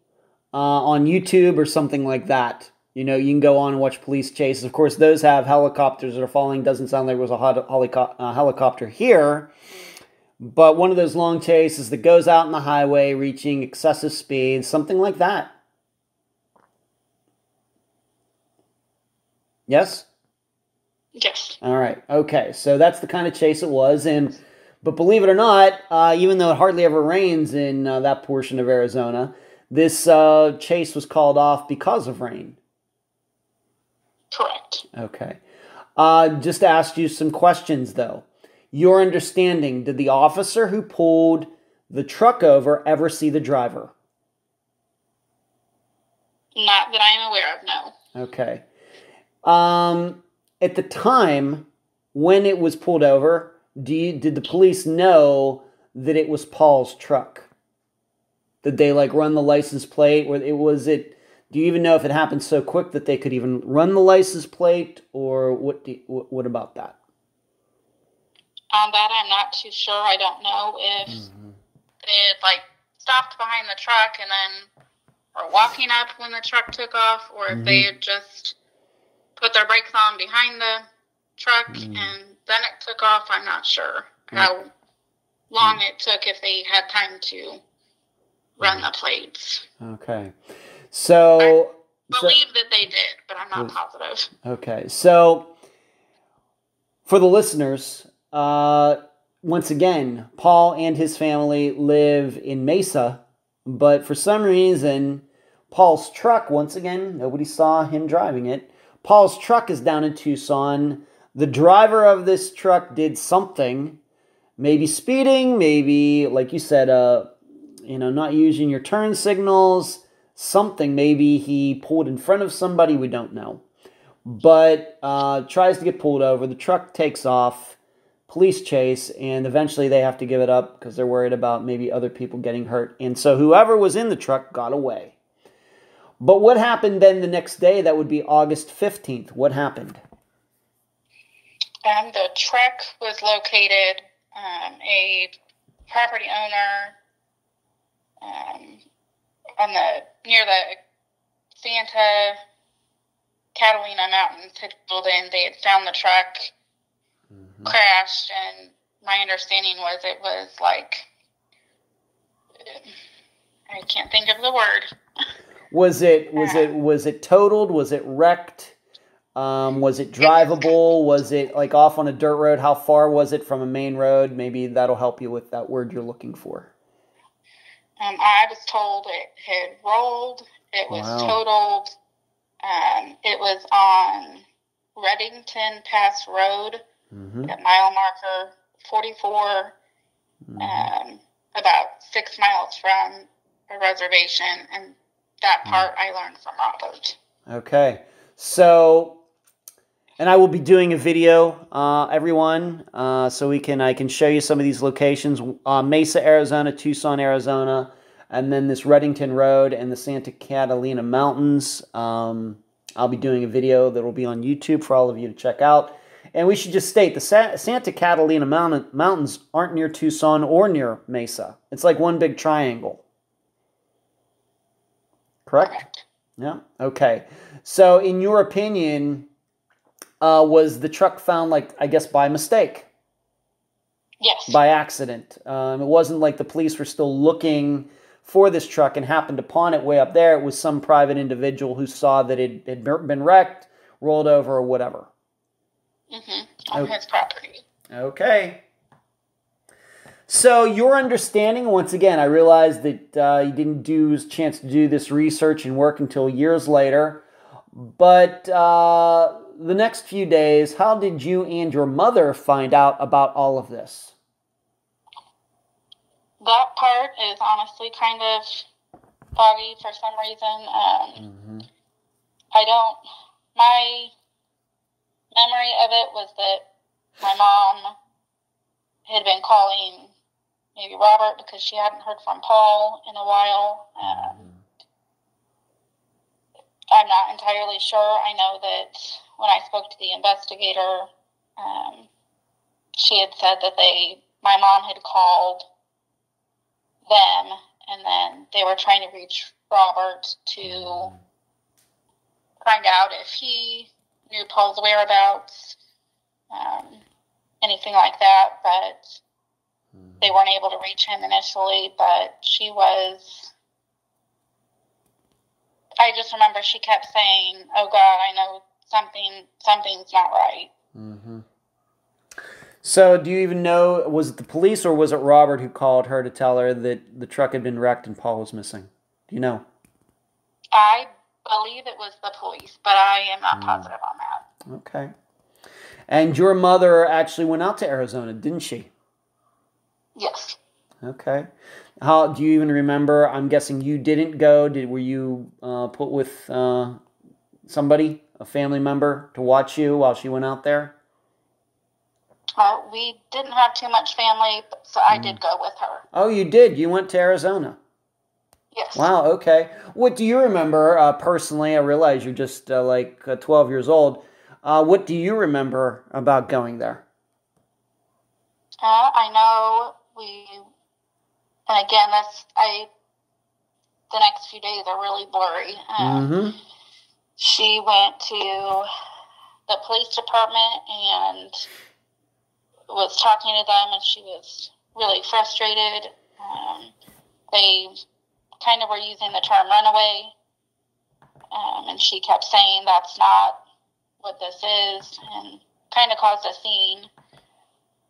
uh, on YouTube or something like that. You know, you can go on and watch police chases. Of course, those have helicopters that are falling. Doesn't sound like there was a uh, helicopter here. But one of those long chases that goes out in the highway, reaching excessive speed, something like that. Yes? Yes. All right. Okay. So that's the kind of chase it was, and but believe it or not, uh, even though it hardly ever rains in uh, that portion of Arizona, this uh, chase was called off because of rain. Correct. Okay. Uh, just to ask you some questions, though. Your understanding: Did the officer who pulled the truck over ever see the driver? Not that I am aware of, no. Okay. Um, at the time when it was pulled over, do you, did the police know that it was Paul's truck? Did they like run the license plate, or it was it? Do you even know if it happened so quick that they could even run the license plate, or what? Do, what, what about that? On that, I'm not too sure. I don't know if mm-hmm. they had like stopped behind the truck and then were walking up when the truck took off, or if they mm-hmm. had just put their brakes on behind the truck mm. and then it took off. I'm not sure how long it took if they had time to run the plates. Okay. So, so Believe that they did, but I'm not positive. Okay, so for the listeners, uh, once again, Paul and his family live in Mesa, but for some reason, Paul's truck, once again, nobody saw him driving it. Paul's truck is down in Tucson. The driver of this truck did something, maybe speeding, maybe, like you said, uh, you know, not using your turn signals, something. Maybe he pulled in front of somebody, we don't know but uh, tries to get pulled over. The truck takes off, police chase, and eventually they have to give it up because they're worried about maybe other people getting hurt. And so whoever was in the truck got away. But what happened then the next day? That would be August 15th. What happened? Um, the truck was located. Um, a property owner um, on the near the Santa Catalina Mountains had pulled in. They had found the truck crashed, and my understanding was it was like I can't think of the word. Was it was it was it totaled? Was it wrecked? Um, was it drivable? Was it like off on a dirt road? How far was it from a main road? Maybe that'll help you with that word you're looking for. Um, I was told it had rolled. It was Wow. totaled. Um, it was on Redington Pass Road Mm-hmm. at mile marker 44, um, about six miles from a reservation. And that part I learned from Robert. Okay. So, and I will be doing a video, uh, everyone, uh, so we can I can show you some of these locations: uh, Mesa, Arizona, Tucson, Arizona, and then this Redington Road and the Santa Catalina Mountains. Um, I'll be doing a video that will be on YouTube for all of you to check out. And we should just state the Sa- Santa Catalina Mountain- Mountains aren't near Tucson or near Mesa. It's like one big triangle. Correct? Correct. Yeah. Okay. So, in your opinion, uh, was the truck found, like, I guess, by mistake, Yes. by accident. Um, it wasn't like the police were still looking for this truck and happened upon it way up there. It was some private individual who saw that it had been wrecked, rolled over, or whatever. hmm On Oh. his property. Okay. So your understanding, once again, I realize that uh, you didn't do chance to do this research and work until years later, but uh, the next few days, how did you and your mother find out about all of this? That part is honestly kind of foggy for some reason. Um, Mm-hmm. I don't. My memory of it was that my mom had been calling maybe Robert because she hadn't heard from Paul in a while. Um, I'm not entirely sure. I know that when I spoke to the investigator, um, she had said that they, my mom had called them, and then they were trying to reach Robert to find out if he knew Paul's whereabouts, um, anything like that. But they weren't able to reach him initially. But she was. I just remember she kept saying, "Oh God, I know something. Something's not right." Mm-hmm. So, do you even know was it the police or was it Robert who called her to tell her that the truck had been wrecked and Paul was missing? Do you know? I believe it was the police, but I am not Hmm. positive on that. Okay. And your mother actually went out to Arizona, didn't she? Yes. Okay. How do you even remember? I'm guessing you didn't go. Did were you uh, put with uh, somebody, a family member, to watch you while she went out there? Uh, we didn't have too much family, so I Hmm. did go with her. Oh, you did. You went to Arizona. Yes. Wow. Okay. What do you remember uh, personally? I realize you're just uh, like uh, 12 years old. Uh, what do you remember about going there? Uh, I know we, and again, that's I. The next few days are really blurry. Um, Mm-hmm. She went to the police department and was talking to them, and she was really frustrated. Um, they kind of were using the term runaway, um, and she kept saying that's not what this is, and kind of caused a scene.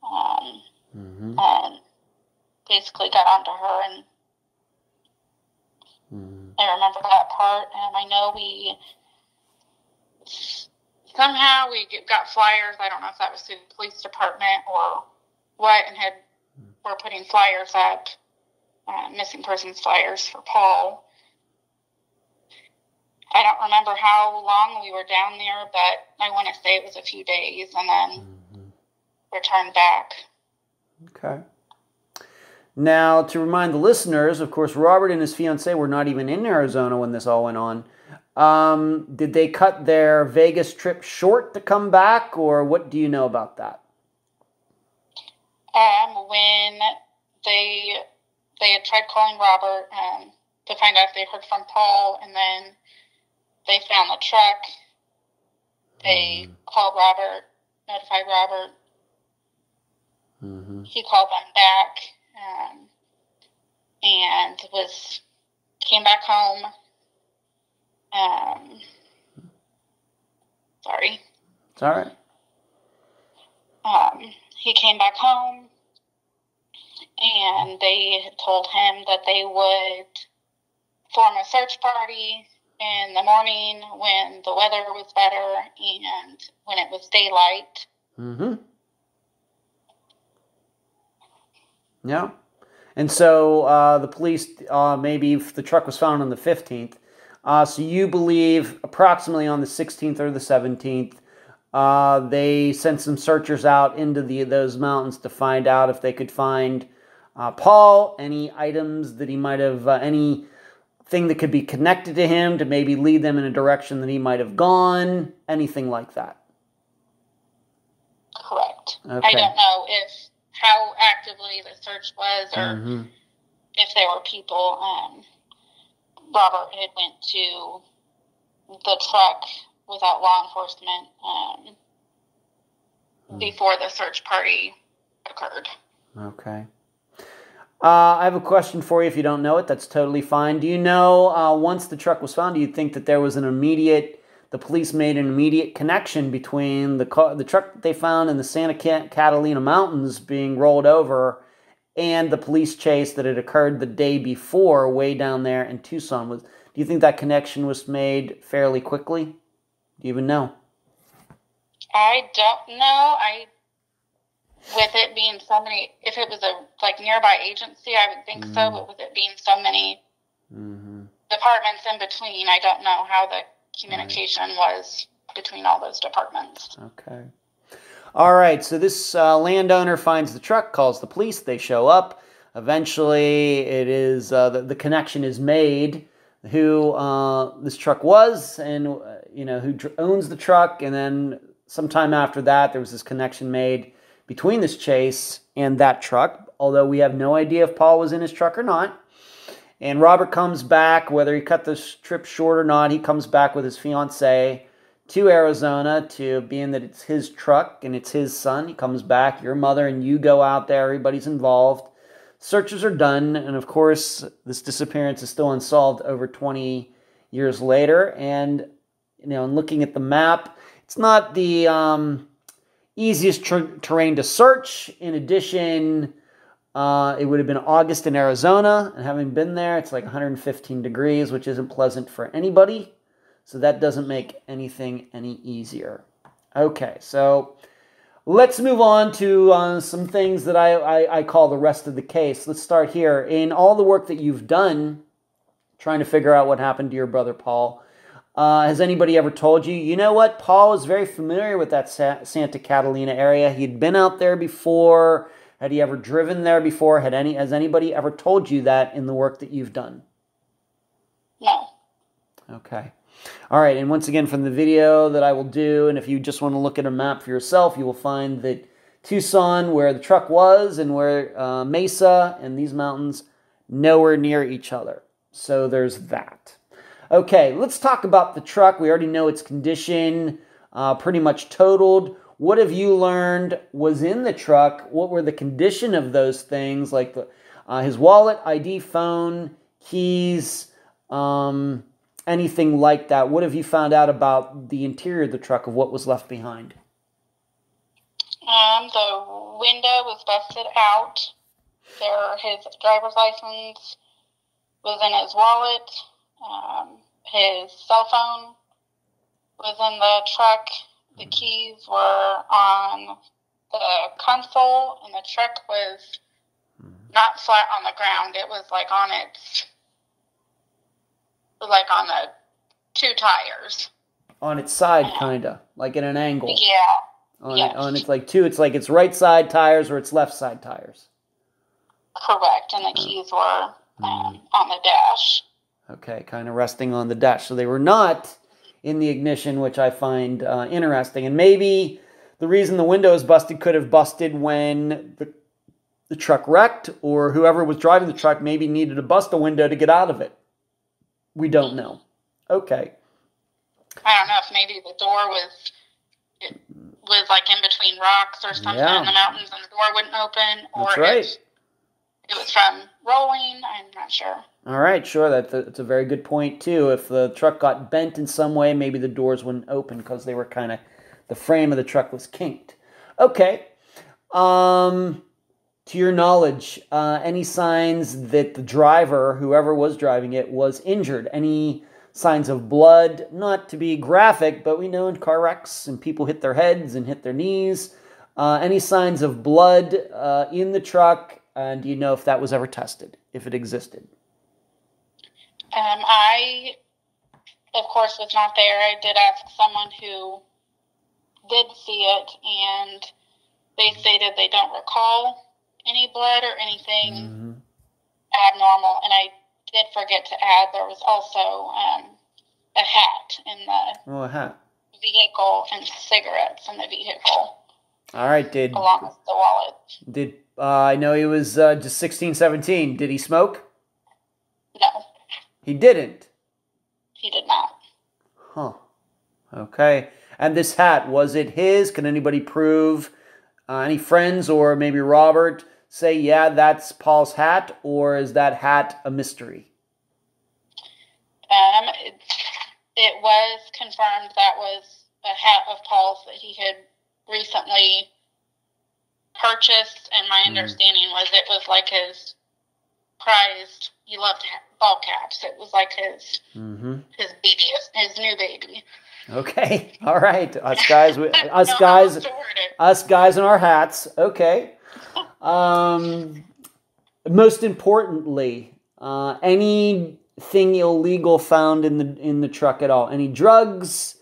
Um, Mm-hmm. and basically got onto her and Mm-hmm. I remember that part. And I know we somehow we get- got flyers. I don't know if that was through the police department or what, and had were putting flyers up, uh, missing persons flyers for Paul. I don't remember how long we were down there, but I want to say it was a few days, and then Mm-hmm. returned back. Okay. Now, to remind the listeners, of course, Robert and his fiancee were not even in Arizona when this all went on. Um, did they cut their Vegas trip short to come back, or what do you know about that? um, when they they had tried calling Robert um, to find out if they heard from Paul, and then they found the truck. They called Robert, notified Robert. Mm-hmm. He called them back, um, and was came back home. Um, sorry. It's all right. um, he came back home and they told him that they would form a search party in the morning when the weather was better and when it was daylight. Mm-hmm. Yeah. And so uh, the police, uh, maybe if the truck was found on the 15th. Uh, so you believe approximately on the 16th or the 17th, uh, they sent some searchers out into the those mountains to find out if they could find uh, Paul, any items that he might have, uh, any thing that could be connected to him to maybe lead them in a direction that he might have gone, anything like that. Correct. Okay. I don't know if how actively the search was or Mhm. if there were people. Um, Robert had went to the truck without law enforcement um, before the search party occurred. Okay. Uh, I have a question for you. If you don't know it, that's totally fine. Do you know uh, once the truck was found, do you think that there was an immediate, the police made an immediate connection between the car, the truck that they found in the Santa Catalina Mountains being rolled over, and the police chase that had occurred the day before, way down there in Tucson? Was do you think that connection was made fairly quickly? Do you even know? I don't know. I with it being so many, if it was a like nearby agency, I would think mm-hmm. so. But with it being so many mm-hmm. departments in between, I don't know how the communication right. was between all those departments. Okay. All right. So this uh, landowner finds the truck, calls the police. They show up. Eventually, it is uh, the, the connection is made. Who uh, this truck was, and uh, you know who dr- owns the truck, and then sometime after that, there was this connection made between this chase and that truck, although we have no idea if Paul was in his truck or not. And Robert comes back, whether he cut this trip short or not, he comes back with his fiance to Arizona to being that it's his truck and it's his son. He comes back, your mother and you go out there, everybody's involved. Searches are done, and of course, this disappearance is still unsolved over 20 years later. And you know, in looking at the map, it's not the um, easiest ter- terrain to search. In addition, uh, it would have been August in Arizona, and having been there, it's like 115 degrees, which isn't pleasant for anybody. So that doesn't make anything any easier. Okay, so let's move on to uh, some things that I, I, I call the rest of the case. Let's start here. In all the work that you've done trying to figure out what happened to your brother Paul, uh, has anybody ever told you? You know what? Paul is very familiar with that Sa- Santa Catalina area. He'd been out there before. Had he ever driven there before? Had any? Has anybody ever told you that in the work that you've done? No. Okay. All right. And once again, from the video that I will do, and if you just want to look at a map for yourself, you will find that Tucson, where the truck was, and where uh, Mesa and these mountains, nowhere near each other. So there's that. Okay, let's talk about the truck. We already know its condition, uh, pretty much totaled. What have you learned was in the truck? What were the condition of those things, like the, uh, his wallet, ID, phone, keys, um, anything like that? What have you found out about the interior of the truck of what was left behind? Um, the window was busted out. There, his driver's license was in his wallet. Um, his cell phone was in the truck. The keys were on the console, and the truck was not flat on the ground. It was like on its, like on the two tires. On its side, kinda like in an angle. Yeah. On, yes. it, on its like two, it's like its right side tires or its left side tires. Correct, and the keys were um, mm. on the dash. Okay, kind of resting on the dash. So they were not in the ignition, which I find uh, interesting. And maybe the reason the window is busted could have busted when the, the truck wrecked, or whoever was driving the truck maybe needed to bust a window to get out of it. We don't know. Okay. I don't know if maybe the door was it was like in between rocks or something yeah. in the mountains, and the door wouldn't open, or That's right. it was from rolling. I'm not sure. All right, sure. That's a, that's a very good point too. If the truck got bent in some way, maybe the doors wouldn't open because they were kind of the frame of the truck was kinked. Okay. Um, to your knowledge, uh, any signs that the driver, whoever was driving it, was injured? Any signs of blood? Not to be graphic, but we know in car wrecks and people hit their heads and hit their knees. Uh, any signs of blood uh, in the truck? And do you know if that was ever tested, if it existed? Um, I, of course, was not there. I did ask someone who did see it, and they stated they don't recall any blood or anything mm-hmm. abnormal. And I did forget to add there was also um, a hat in the oh, a hat. vehicle and cigarettes in the vehicle. All right, did along with the wallet. Did uh, I know he was uh, just 16, 17. Did he smoke? No. He didn't. He did not. Huh. Okay. And this hat, was it his? Can anybody prove uh, any friends or maybe Robert say, yeah, that's Paul's hat, or is that hat a mystery? Um, it, it was confirmed that was a hat of Paul's that he had recently purchased, and my Mm. understanding was it was like his prized. He loved ball caps. It was like his Mm-hmm. his baby, his new baby. Okay. All right. Us guys, we- us how guys, else to word it. us guys in our hats. Okay. Um, most importantly, uh, anything illegal found in the in the truck at all? Any drugs?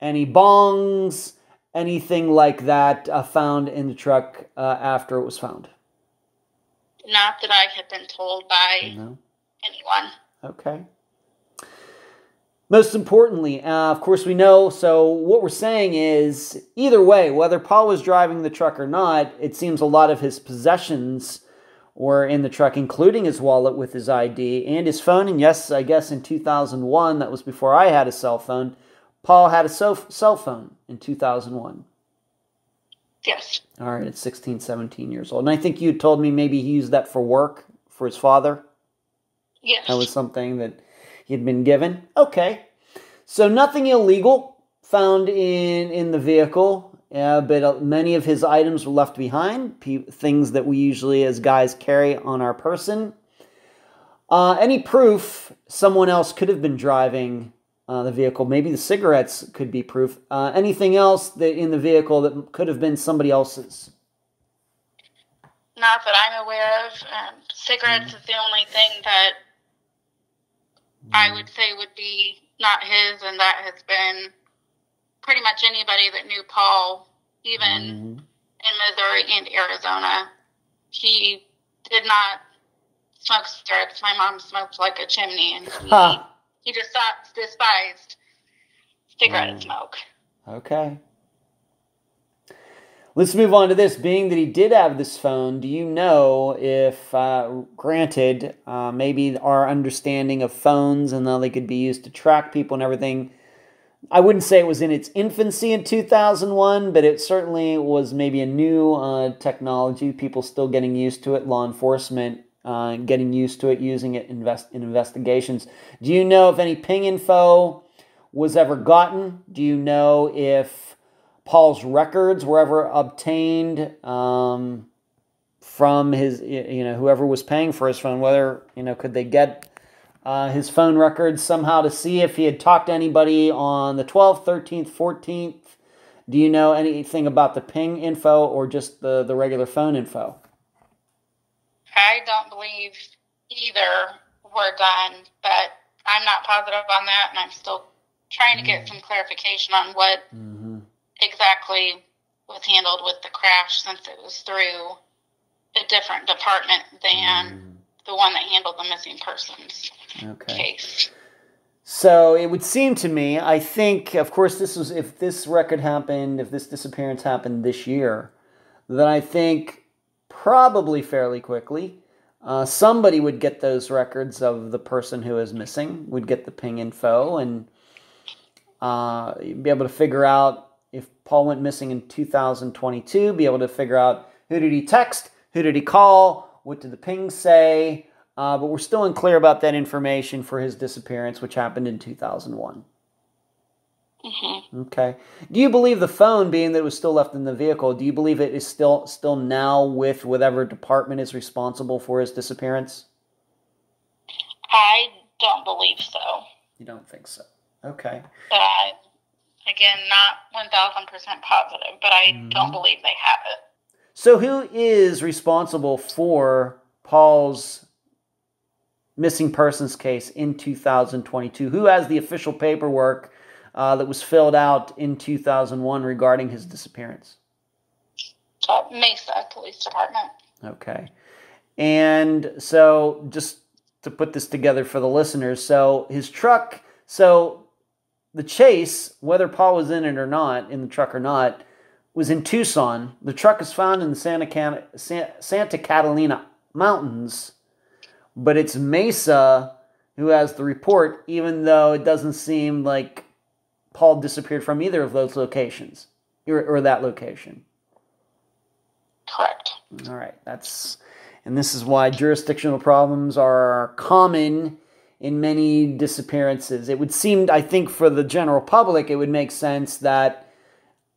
Any bongs? Anything like that uh, found in the truck uh, after it was found? Not that I have been told by No. anyone. Okay. Most importantly, uh, of course, we know. So, what we're saying is either way, whether Paul was driving the truck or not, it seems a lot of his possessions were in the truck, including his wallet with his ID and his phone. And yes, I guess in 2001, that was before I had a cell phone, Paul had a cell cell phone in 2001. Yes. All right, at 16, 17 years old. And I think you told me maybe he used that for work for his father. Yes. That was something that he had been given. Okay. So nothing illegal found in in the vehicle, uh, but uh, many of his items were left behind. Pe- things that we usually, as guys, carry on our person. Uh, any proof someone else could have been driving uh, the vehicle? Maybe the cigarettes could be proof. Uh, anything else that in the vehicle that could have been somebody else's? Not that I'm aware of. Um, cigarettes Mm. is the only thing that I would say would be not his, and that has been pretty much anybody that knew Paul, even Mhm. in Missouri and Arizona. He did not smoke cigarettes. My mom smoked like a chimney, and he. He just thought, despised cigarette Mm. smoke. Okay. Let's move on to this. Being that he did have this phone, do you know if, uh, granted, uh, maybe our understanding of phones and how they could be used to track people and everything, I wouldn't say it was in its infancy in 2001, but it certainly was maybe a new uh, technology. People still getting used to it, law enforcement uh, getting used to it, using it invest- in investigations. Do you know if any ping info was ever gotten? Do you know if Paul's records were ever obtained um, from his, you know, whoever was paying for his phone? Whether, you know, could they get uh, his phone records somehow to see if he had talked to anybody on the 12th, 13th, 14th? Do you know anything about the ping info or just the, the regular phone info? I don't believe either were done, but I'm not positive on that, and I'm still trying to get some clarification on what Mm-hmm. exactly was handled with the crash since it was through a different department than the one that handled the missing persons Okay. case. So it would seem to me, I think, of course, this was if this record happened, if this disappearance happened this year, then I think probably fairly quickly, uh, somebody would get those records of the person who is missing, would get the ping info, and uh, be able to figure out if Paul went missing in 2022, be able to figure out who did he text, who did he call, what did the ping say, uh, but we're still unclear about that information for his disappearance, which happened in 2001. Hmm Okay. Do you believe the phone, being that it was still left in the vehicle, do you believe it is still still now with whatever department is responsible for his disappearance? I don't believe so. You don't think so. Okay. But I, again, not 1000% positive, but I Mhm. don't believe they have it. So who is responsible for Paul's missing persons case in 2022? Who has the official paperwork uh, that was filled out in 2001 regarding his disappearance? Uh, Mesa Police Department. Okay. And so just to put this together for the listeners, so his truck, so the chase, whether Paul was in it or not, in the truck or not, was in Tucson. The truck is found in the Santa, Can- Santa Catalina Mountains, but it's Mesa who has the report, even though it doesn't seem like Paul disappeared from either of those locations or, or that location. Correct. All right, that's and this is why jurisdictional problems are common in many disappearances. It would seem, I think, for the general public, it would make sense that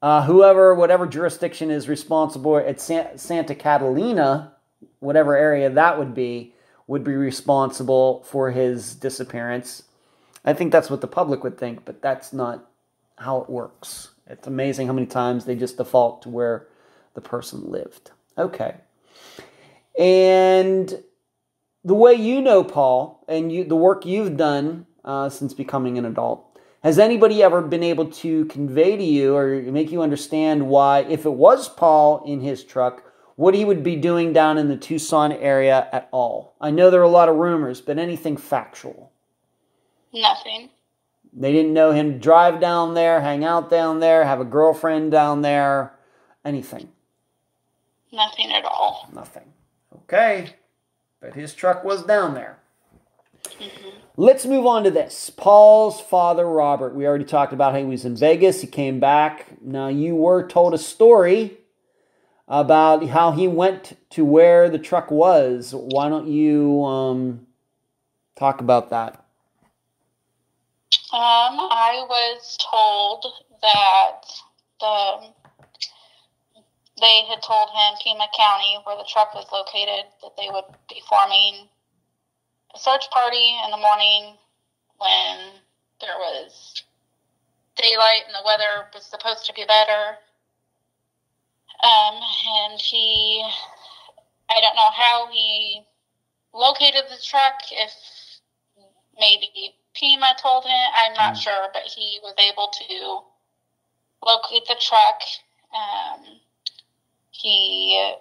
uh, whoever, whatever jurisdiction is responsible at San- Santa Catalina, whatever area that would be, would be responsible for his disappearance. I think that's what the public would think, but that's not how it works. It's amazing how many times they just default to where the person lived. Okay. And the way you know Paul and you, the work you've done uh, since becoming an adult, has anybody ever been able to convey to you or make you understand why, if it was Paul in his truck, what he would be doing down in the Tucson area at all? I know there are a lot of rumors, but anything factual? Nothing. They didn't know him drive down there, hang out down there, have a girlfriend down there, anything. Nothing at all. Nothing. Okay. But his truck was down there. Mm-hmm. Let's move on to this. Paul's father, Robert. We already talked about how he was in Vegas. He came back. Now, you were told a story about how he went to where the truck was. Why don't you um, talk about that? Um, I was told that the they had told him, Pima County, where the truck was located, that they would be forming a search party in the morning when there was daylight and the weather was supposed to be better. Um, and he, I don't know how he located the truck, if maybe Pima told him, I'm not mm. sure, but he was able to locate the truck. Um, he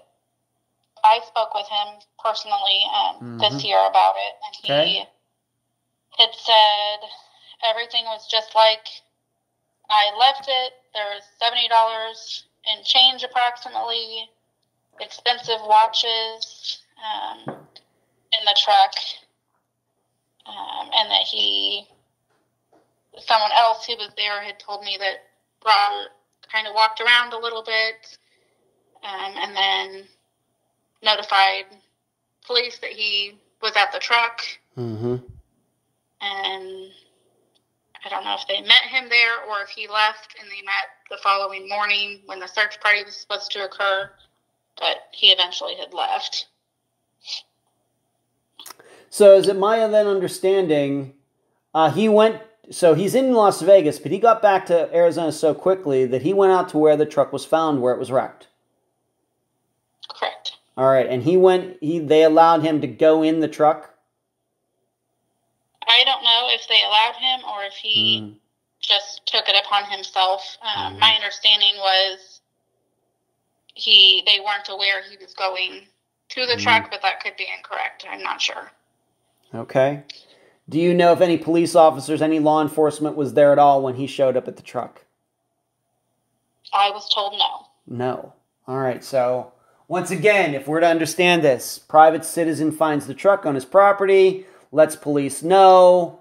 I spoke with him personally um, mm-hmm. this year about it, and he okay. had said everything was just like I left it. There was seventy dollars in change, approximately, expensive watches um, in the truck, um, and that he, someone else who was there, had told me that Robert kind of walked around a little bit um, and then notified police that he was at the truck. Mm-hmm. And I don't know if they met him there or if he left and they met the following morning when the search party was supposed to occur, but he eventually had left. So, is it my then understanding? Uh, he went. So he's in Las Vegas, but he got back to Arizona so quickly that he went out to where the truck was found, where it was wrecked. Correct. All right, and he went. He they allowed him to go in the truck. I don't know if they allowed him or if he mm. just took it upon himself. Um, mm. My understanding was he they weren't aware he was going to the mm. truck, but that could be incorrect. I'm not sure. Okay. Do you know if any police officers, any law enforcement was there at all when he showed up at the truck? I was told no. No. All right. So once again, if we're to understand this, private citizen finds the truck on his property, lets police know.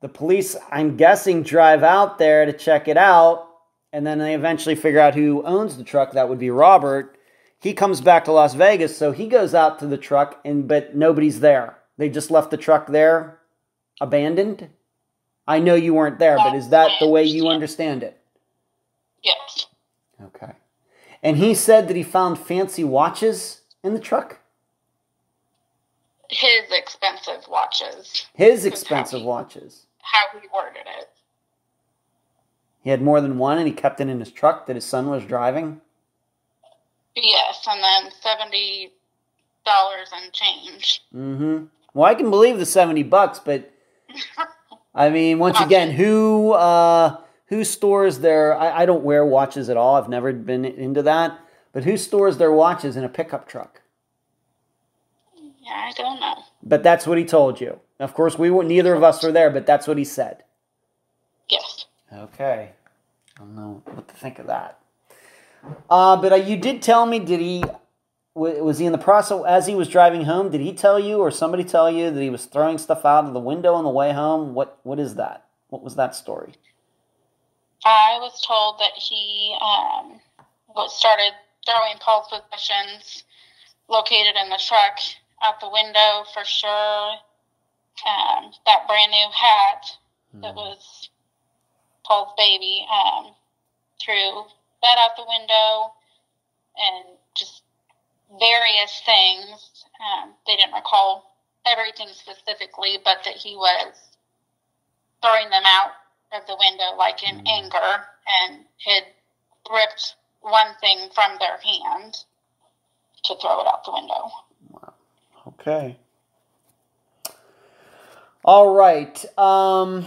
The police, I'm guessing, drive out there to check it out, and then they eventually figure out who owns the truck. That would be Robert. He comes back to Las Vegas, so he goes out to the truck, and but nobody's there. They just left the truck there, abandoned. I know you weren't there, but is that the way you understand it? Yes. Okay. And he said that he found fancy watches in the truck. His expensive watches. His expensive how he, watches. How he ordered it. He had more than one and he kept it in his truck that his son was driving? Yes, and then seventy dollars and change. Mm-hmm. Well, I can believe the seventy bucks, but I mean, once again, who uh who stores their I, I don't wear watches at all. I've never been into that. But who stores their watches in a pickup truck? Yeah i don't know. But that's what he told you. Of course we were neither of us were there but that's what he said. Yes. Okay. I don't know what to think of that. Uh, but uh, you did tell me did he was he in the process as he was driving home did he tell you or somebody tell you that he was throwing stuff out of the window on the way home what what is that what was that story I was told that he um, started throwing Paul's possessions located in the truck out the window for sure. Um, that brand new hat mm. that was Paul's baby um, threw that out the window and just various things. Um, they didn't recall everything specifically, but that he was throwing them out of the window like in mm. anger and had ripped one thing from their hand to throw it out the window. Wow. Okay. All right. Um,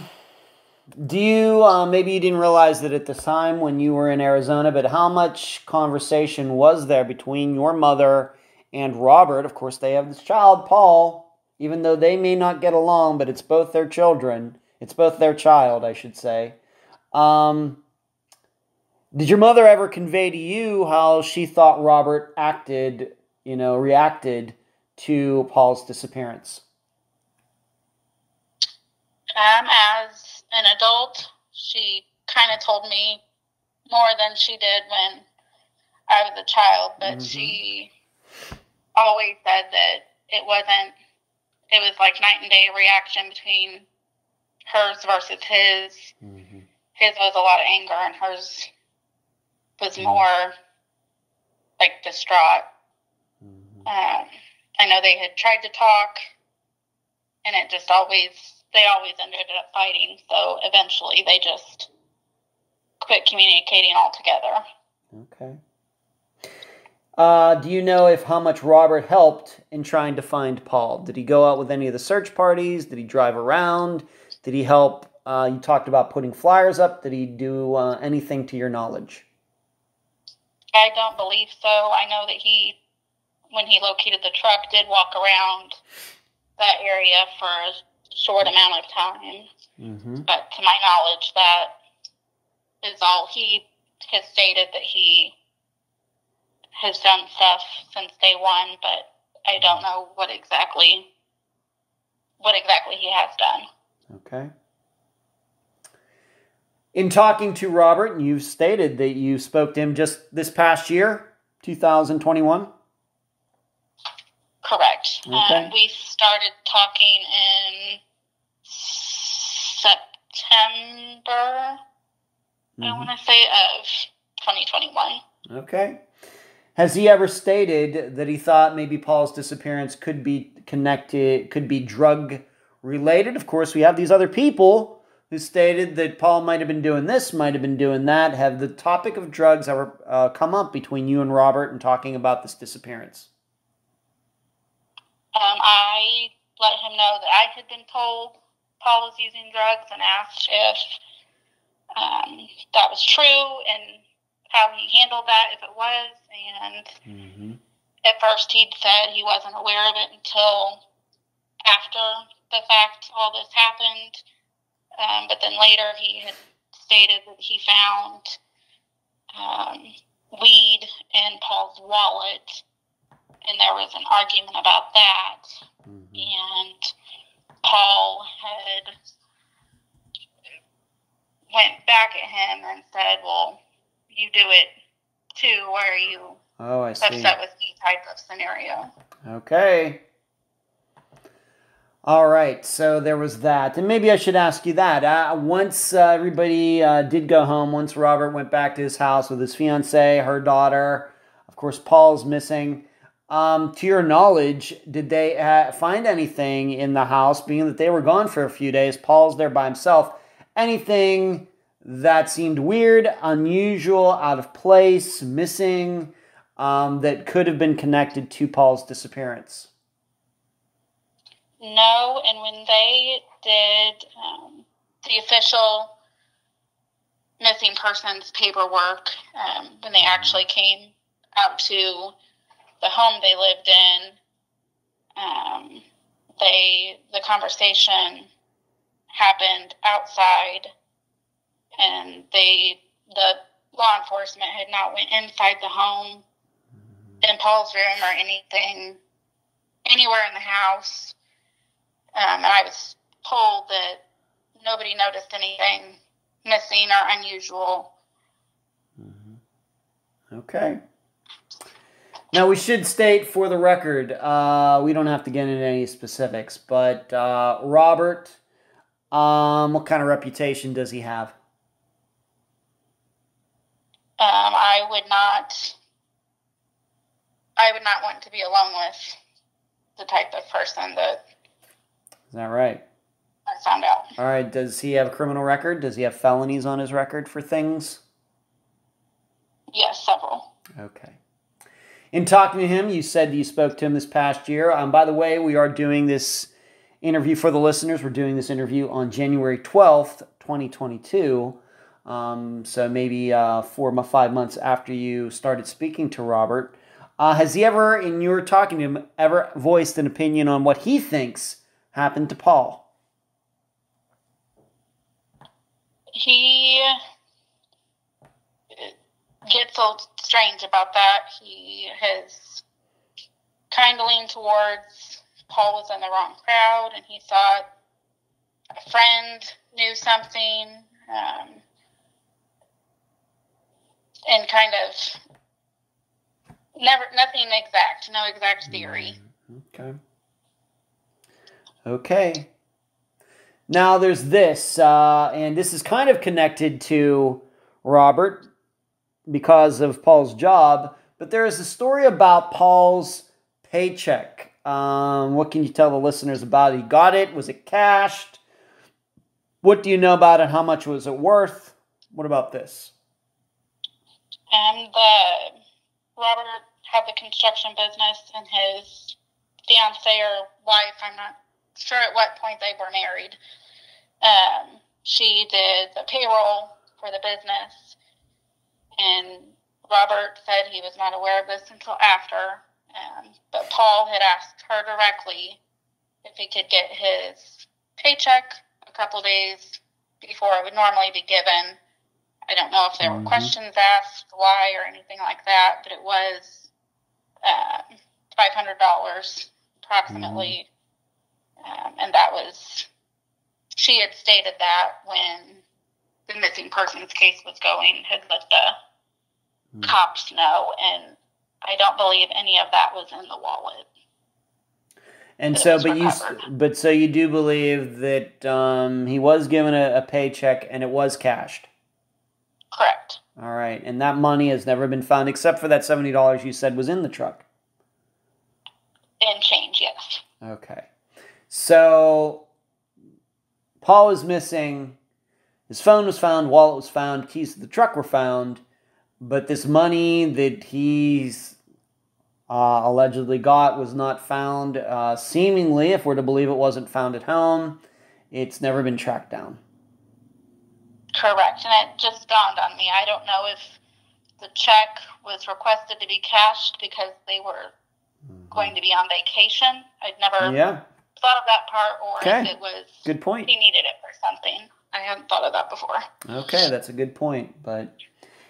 do you, uh, maybe you didn't realize that at the time when you were in Arizona, but how much conversation was there between your mother and Robert? Of course, they have this child, Paul, even though they may not get along, but it's both their children. It's both their child, I should say. Um, did your mother ever convey to you how she thought Robert acted, you know, reacted to Paul's disappearance? Um, as an adult, she kind of told me more than she did when I was a child, but mm-hmm. she always said that it wasn't, it was like night and day reaction between hers versus his. Mm-hmm. His was a lot of anger, and hers was mm-hmm. more like distraught. Mm-hmm. Um, I know they had tried to talk, and it just always they always ended up fighting. So eventually they just quit communicating altogether. Okay. Uh, do you know if how much Robert helped in trying to find Paul? Did he go out with any of the search parties? Did he drive around? Did he help? Uh, you talked about putting flyers up. Did he do uh, anything to your knowledge? I don't believe so. I know that he, when he located the truck, did walk around that area for short amount of time. Mm-hmm. But to my knowledge, that is all. He has stated that he has done stuff since day one, but I don't know what exactly what exactly he has done. Okay. In talking to Robert, you've stated that you spoke to him just this past year, 2021. Correct. Okay. Um, we started talking in September, mm-hmm. I want to say, of 2021. Okay. Has he ever stated that he thought maybe Paul's disappearance could be connected, could be drug related? Of course, we have these other people who stated that Paul might have been doing this, might have been doing that. Have the topic of drugs ever uh, come up between you and Robert and talking about this disappearance? Um, I let him know that I had been told Paul was using drugs and asked if um, that was true and how he handled that, if it was. And mm-hmm. at first, he'd said he wasn't aware of it until after the fact all this happened. Um, but then later, he had stated that he found um, weed in Paul's wallet, and there was an argument about that. Mm-hmm. And Paul had went back at him and said, "Well, you do it too. Why are you oh, I see. upset with the type of scenario?" Okay. All right, so there was that, and maybe I should ask you that. Uh, once uh, everybody uh, did go home, once Robert went back to his house with his fiancee, her daughter, of course, Paul's missing. Um, to your knowledge, did they uh, find anything in the house, being that they were gone for a few days? Paul's there by himself. Anything that seemed weird, unusual, out of place, missing, um, that could have been connected to Paul's disappearance? No, and when they did um, the official missing persons paperwork, um, when they actually came out to the home they lived in, um, they the conversation happened outside, and they the law enforcement had not went inside the home in Paul's room or anything anywhere in the house. Um, and I was told that nobody noticed anything missing or unusual. Mm-hmm. Okay. Now we should state for the record, uh, we don't have to get into any specifics, but uh, Robert, um, what kind of reputation does he have? Um, I would not. I would not want to be alone with the type of person that Is that right? I found out. All right. Does he have a criminal record? Does he have felonies on his record for things? Yes, several. Okay. In talking to him, you said you spoke to him this past year. Um, by the way, we are doing this interview for the listeners. We're doing this interview on January 12th, 2022. Um, so maybe uh, four or five months after you started speaking to Robert. Uh, has he ever, in your talking to him, ever voiced an opinion on what he thinks happened to Paul? He gets a strange about that. He has kind of leaned towards Paul was in the wrong crowd, and he thought a friend knew something, um, and kind of never nothing exact, no exact theory. Okay. Okay. Now there's this, uh, and this is kind of connected to Robert because of Paul's job, but there is a story about Paul's paycheck. Um, what can you tell the listeners about it? He got it. Was it cashed? What do you know about it? How much was it worth? What about this? And the Robert had the construction business, and his fiance or wife, I'm not sure at what point they were married. Um, she did the payroll for the business, and Robert said he was not aware of this until after. Um, but Paul had asked her directly if he could get his paycheck a couple days before it would normally be given. I don't know if there were questions asked, why, or anything like that, but it was um, $500 approximately. Um, and that was, she had stated that when the missing persons case was going, had let the Hmm. cops know, and I don't believe any of that was in the wallet. And so, but you, but so you do believe that um, he was given a, a paycheck and it was cashed. Correct. All right, and that money has never been found except for that seventy dollars you said was in the truck. And change, yes. Okay, so Paul is missing. His phone was found, wallet was found, keys to the truck were found, but this money that he's uh, allegedly got was not found. Uh, seemingly, if we're to believe it wasn't found at home, it's never been tracked down. Correct. And it just dawned on me. I don't know if the check was requested to be cashed because they were going to be on vacation. I'd never Yeah, thought of that part, or Okay. if it was good point. he needed it for something. I hadn't thought of that before. Okay, that's a good point. But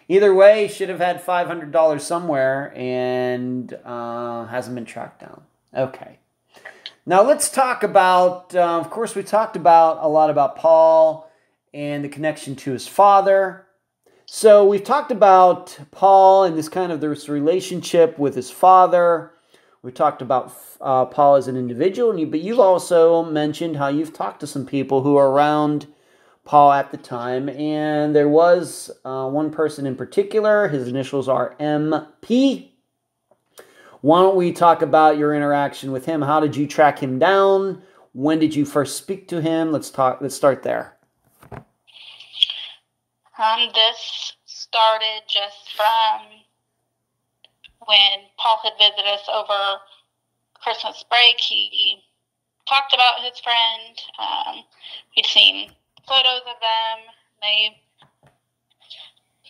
either way, should have had five hundred dollars somewhere and uh, hasn't been tracked down. Okay. Now let's talk about. Uh, of course, we talked about a lot about Paul and the connection to his father. So we've talked about Paul and this kind of this relationship with his father. We talked about uh, Paul as an individual, but you've also mentioned how you've talked to some people who are around Paul at the time, and there was uh, one person in particular. His initials are MP. Why don't we talk about your interaction with him? How did you track him down? When did you first speak to him? Let's talk. Let's start there. Um, this started just from when Paul had visited us over Christmas break. He talked about his friend. Um, we'd seen photos of them. They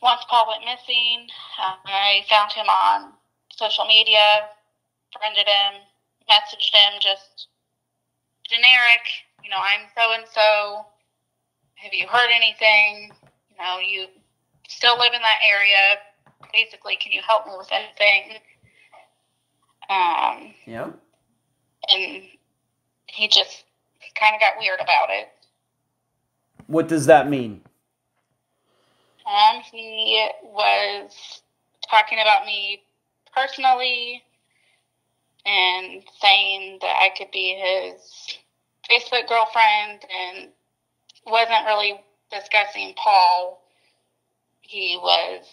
once Paul went missing, uh, I found him on social media, friended him, messaged him, just generic. You know, I'm so and so. Have you heard anything? You know, you still live in that area. Basically, can you help me with anything? Um, Yeah. and he just kind of got weird about it. What does that mean? Um, he was talking about me personally and saying that I could be his Facebook girlfriend and wasn't really discussing Paul. He was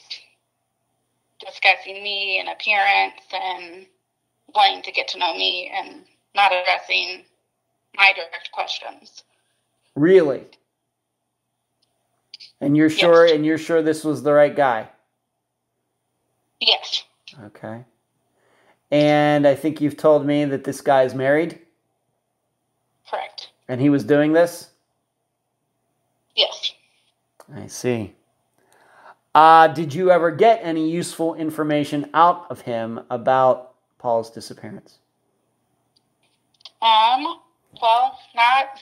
discussing me and appearance and wanting to get to know me and not addressing my direct questions. Really? And you're sure and you're sure this was the right guy? Yes. Okay. And I think you've told me that this guy is married? Correct. And he was doing this? Yes. I see. Uh, did you ever get any useful information out of him about Paul's disappearance? Um, well, not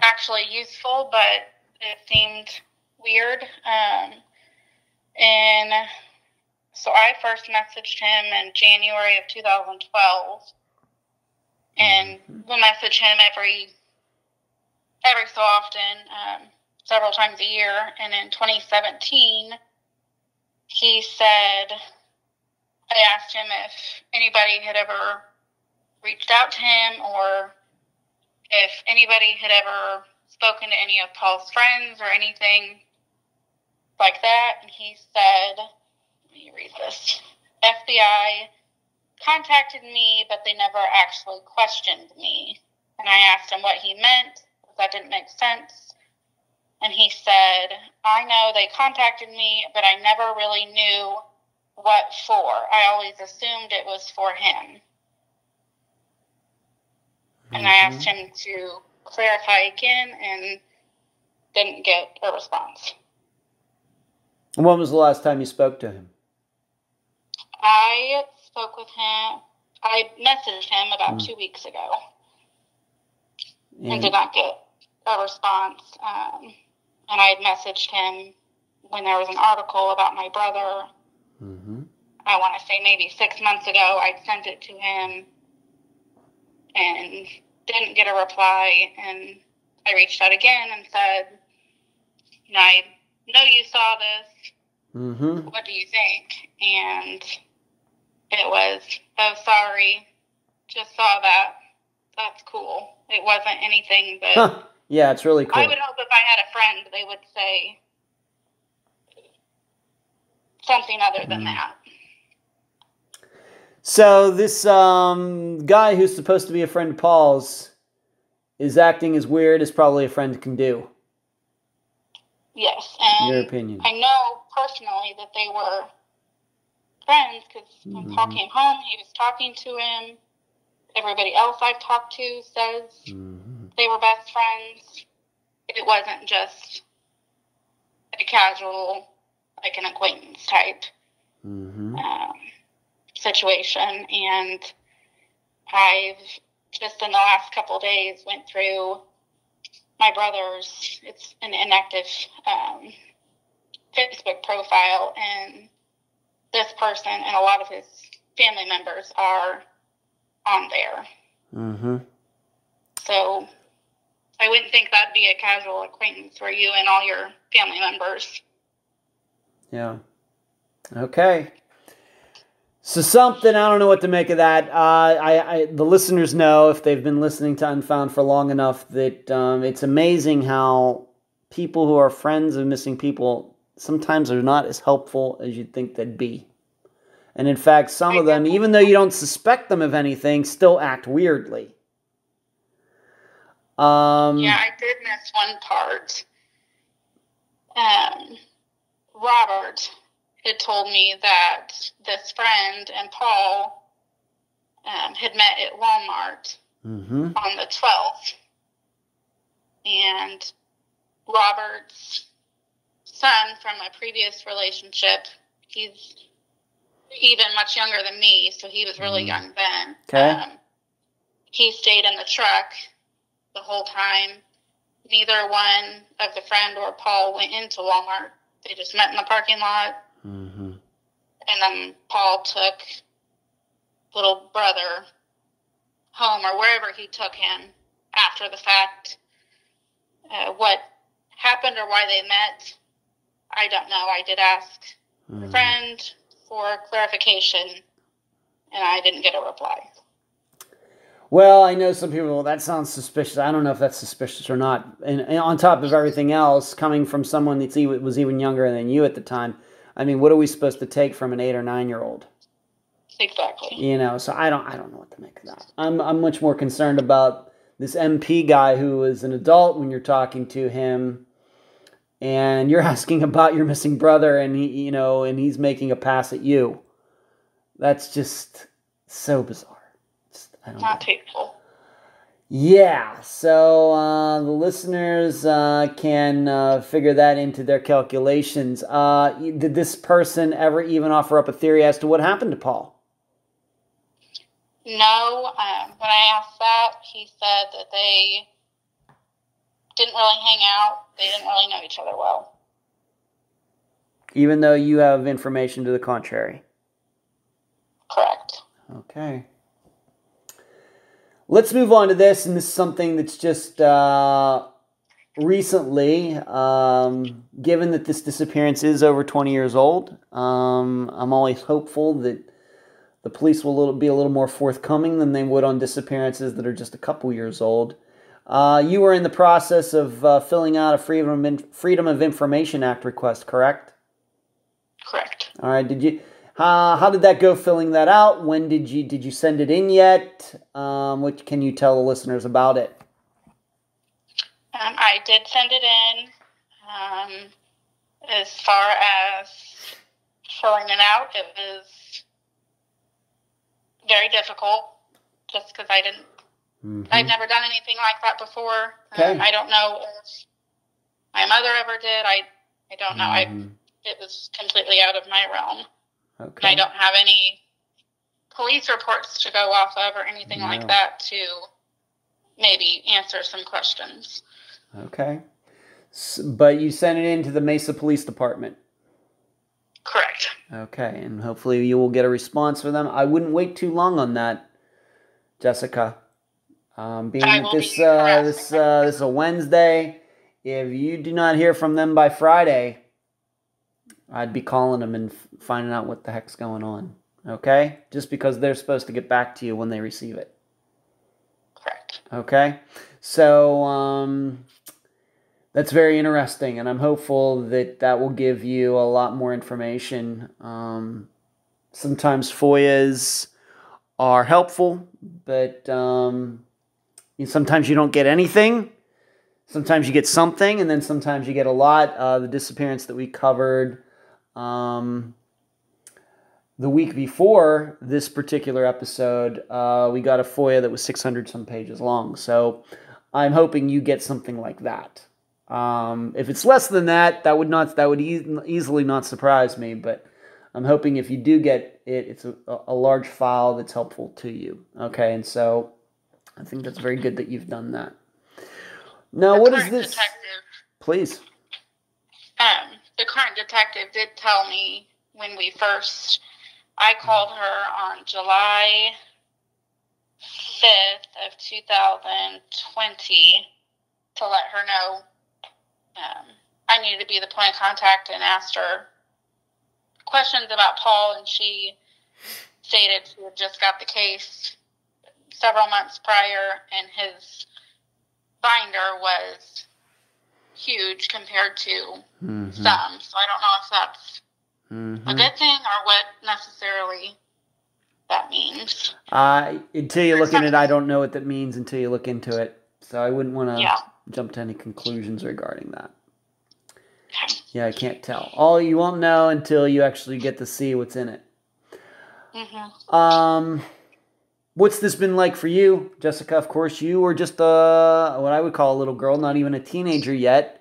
actually useful, but it seemed weird. Um, and so I first messaged him in January of 2012, and mm-hmm. we'll message him every every so often, um, several times a year. And in 2017, he said, I asked him if anybody had ever reached out to him or if anybody had ever spoken to any of Paul's friends or anything like that. And he said, let me read this. FBI contacted me, but they never actually questioned me. And I asked him what he meant. That didn't make sense. And he said, I know they contacted me, but I never really knew what for. I always assumed it was for him. And I asked mm-hmm. him to clarify again and didn't get a response. When was the last time you spoke to him? I spoke with him. I messaged him about mm. two weeks ago and, and, did not get a response. Um, and I had messaged him when there was an article about my brother. Mm-hmm. I want to say maybe six months ago. I'd sent it to him and didn't get a reply. And I reached out again and said, you know, I know you saw this. Mm-hmm. What do you think? And it was, oh, sorry, just saw that. That's cool. It wasn't anything but. Huh. Yeah, it's really cool. I would hope if I had a friend, they would say something other than mm. that. So this um, guy who's supposed to be a friend of Paul's is acting as weird as probably a friend can do. Yes, and your opinion. I know personally that they were friends because when mm-hmm. Paul came home, he was talking to him. Everybody else I've talked to says mm-hmm. they were best friends. It wasn't just a casual, like an acquaintance type mm-hmm. um, situation. And I've just in the last couple days went through my brother's. It's an inactive um, Facebook profile, and this person and a lot of his family members are on there. Mm-hmm. So I wouldn't think that'd be a casual acquaintance for you and all your family members. Yeah. Okay. So something I don't know what to make of that. Uh, I, I, the listeners know if they've been listening to Unfound for long enough that um, it's amazing how people who are friends of missing people sometimes are not as helpful as you'd think they'd be. And in fact, some of them, even though you don't suspect them of anything, still act weirdly. Um, yeah, I did miss one part. Um, Robert had told me that this friend and Paul um, had met at Walmart mm-hmm. on the 12th. And Robert's son from a previous relationship, he's even much younger than me, so he was really mm. young then. Okay. Um, he stayed in the truck the whole time. Neither one of the friend or Paul went into Walmart. They just met in the parking lot. Mm-hmm. And then Paul took little brother home or wherever he took him after the fact. Uh, what happened or why they met, I don't know. I did ask mm-hmm. a friend for clarification, and I didn't get a reply. Well, I know some people. That sounds suspicious. I don't know if that's suspicious or not. And, and on top of everything else, coming from someone that was even younger than you at the time, I mean, what are we supposed to take from an eight or nine year old? Exactly. You know, so I don't, I don't know what to make of that. I'm, I'm much more concerned about this MP guy who is an adult when you're talking to him, and you're asking about your missing brother, and he, you know, and he's making a pass at you. That's just so bizarre. Not tasteful. Yeah, so uh, the listeners uh, can uh, figure that into their calculations. Uh, did this person ever even offer up a theory as to what happened to Paul? No. Um, when I asked that, he said that they didn't really hang out. They didn't really know each other well. Even though you have information to the contrary? Correct. Okay. Let's move on to this, and this is something that's just uh, recently, um, given that this disappearance is over 20 years old, um, I'm always hopeful that the police will be a little more forthcoming than they would on disappearances that are just a couple years old. Uh, you were in the process of uh, filling out a Freedom of, Freedom of Information Act request, correct? Correct. All right. Did you uh, how did that go filling that out? When did you did you send it in yet? Um, what can you tell the listeners about it? Um, I did send it in. Um, as far as filling it out, it was very difficult just because I didn't. Mm-hmm. I've never done anything like that before. Okay. Um, I don't know if my mother ever did. I I don't know. Mm-hmm. I it was completely out of my realm. Okay. I don't have any police reports to go off of or anything no. like that to maybe answer some questions. Okay. So, but you sent it in to the Mesa Police Department. Correct. Okay, and hopefully you will get a response from them. I wouldn't wait too long on that, Jessica. Um, being that this be uh, this uh, this is a Wednesday, if you do not hear from them by Friday, I'd be calling them and finding out what the heck's going on. Okay? Just because they're supposed to get back to you when they receive it. Correct. Okay? So, um, that's very interesting, and I'm hopeful that that will give you a lot more information. Um, sometimes FOIAs are helpful, but um, sometimes you don't get anything. Sometimes you get something, and then sometimes you get a lot. Uh, the disappearance that we covered um, the week before this particular episode, uh, we got a FOIA that was 600 some pages long. So I'm hoping you get something like that. Um, if it's less than that, that would not that would e- easily not surprise me. But I'm hoping if you do get it, it's a, a large file that's helpful to you. Okay, and so I think that's very good that you've done that. Now, the what is this? Detective. Please. Um, the current detective did tell me when we first I called her on July 5th of 2020 to let her know um, I needed to be the point of contact and asked her questions about Paul, and she stated she had just got the case several months prior, and his binder was huge compared to mm-hmm. some. So I don't know if that's mm-hmm. a good thing or what necessarily that means. Uh, until you look at it, I don't know what that means until you look into it. So I wouldn't want to yeah. jump to any conclusions regarding that. Yeah, I can't tell. All you won't know until you actually get to see what's in it. Mm-hmm. Um, what's this been like for you, Jessica? Of course, you were just a what I would call a little girl, not even a teenager yet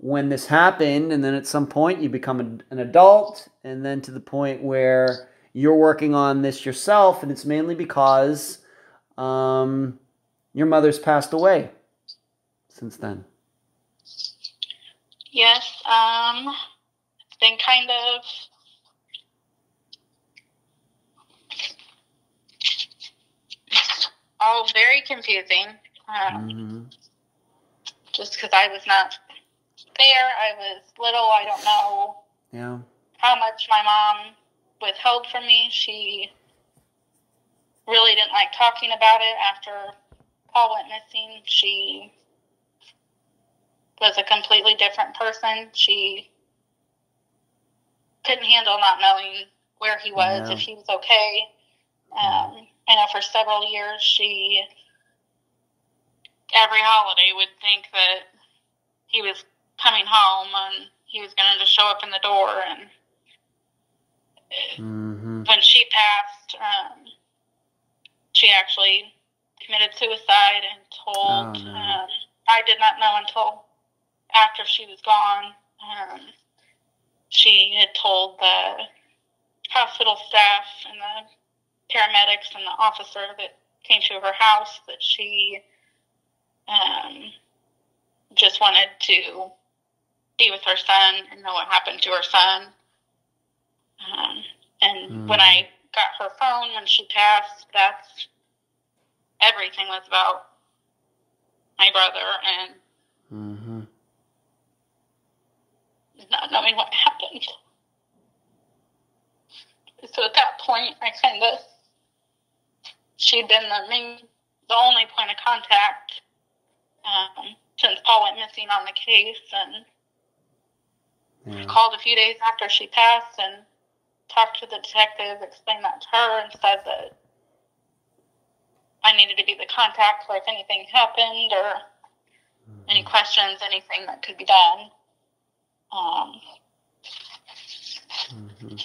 when this happened, and then at some point you become an adult, and then to the point where you're working on this yourself, and it's mainly because um, your mother's passed away since then. Yes, um, it's been kind of all very confusing. Um, mm-hmm. Just because I was not there. I was little. I don't know. Yeah. How much my mom withheld from me. She really didn't like talking about it after Paul went missing. She was a completely different person. She couldn't handle not knowing where he was, Yeah. if he was okay. Um, I know for several years she, every holiday, would think that he was coming home and he was going to just show up in the door. And Mm-hmm. when she passed, um, she actually committed suicide and told. Oh, no. um, I did not know until after she was gone. Um, she had told the hospital staff and the paramedics and the officer that came to her house that she um, just wanted to be with her son and know what happened to her son. Um, and Mm. when I got her phone when she passed, that's everything was about my brother and Mm-hmm. not knowing what happened. So at that point, I kind of she'd been the main, the only point of contact um, since Paul went missing on the case, and Yeah. called a few days after she passed and talked to the detective, explained that to her, and said that I needed to be the contact for if anything happened or any questions, anything that could be done. Um, Mm-hmm.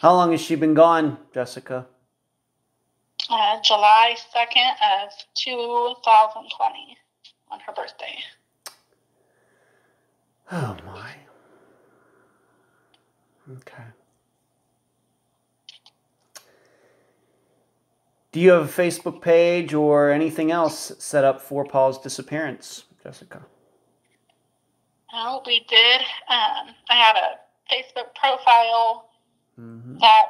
How long has she been gone, Jessica? uh, July 2nd of 2020 on her birthday. Oh my. Okay. Do you have a Facebook page or anything else set up for Paul's disappearance, Jessica? Oh, we did. Um, I had a Facebook profile Mm-hmm. that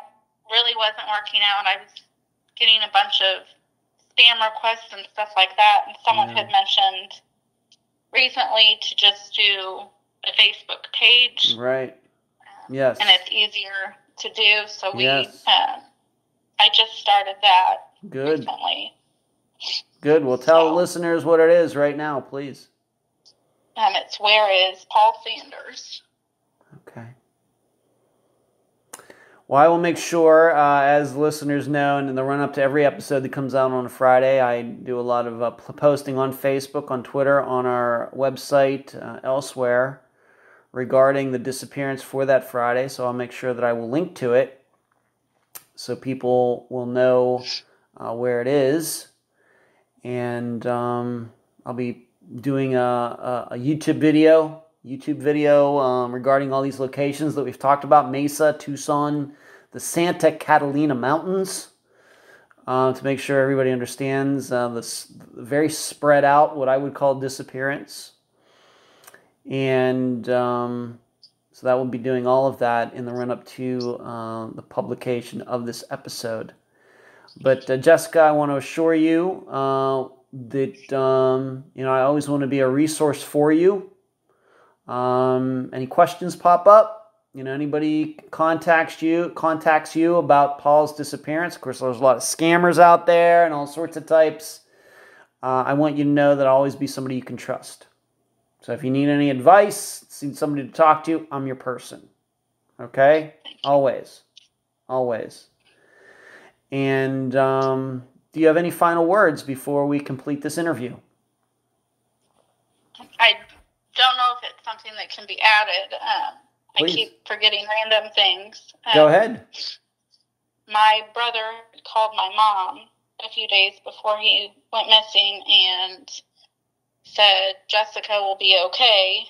really wasn't working out. I was getting a bunch of spam requests and stuff like that, and someone Yeah. had mentioned recently to just do a Facebook page, Right. Yes. and it's easier to do. So we, Yes. um, I just started that Good. recently. Good. Well, tell So- listeners what it is right now, please. Um, it's where is Paul Sanders? Okay. Well, I will make sure, uh, as listeners know, and in the run up to every episode that comes out on a Friday, I do a lot of uh, posting on Facebook, on Twitter, on our website, uh, elsewhere regarding the disappearance for that Friday. So I'll make sure that I will link to it so people will know uh, where it is. And um, I'll be doing a, a, a YouTube video YouTube video um, regarding all these locations that we've talked about Mesa, Tucson, the Santa Catalina Mountains, uh, to make sure everybody understands uh, this very spread out, what I would call disappearance. And um, so that will be doing all of that in the run up to uh, the publication of this episode. But uh, Jessica, I want to assure you uh, that um, you know I always want to be a resource for you. Um, any questions pop up? You know, anybody contacts you contacts you about Paul's disappearance. Of course, there's a lot of scammers out there and all sorts of types. Uh, I want you to know that I'll always be somebody you can trust. So if you need any advice, need somebody to talk to, I'm your person. Okay, always, always. And um, do you have any final words before we complete this interview? I don't know if it's something that can be added. Um, I keep forgetting random things. Go Um, ahead. my brother called my mom a few days before he went missing and said Jessica will be okay.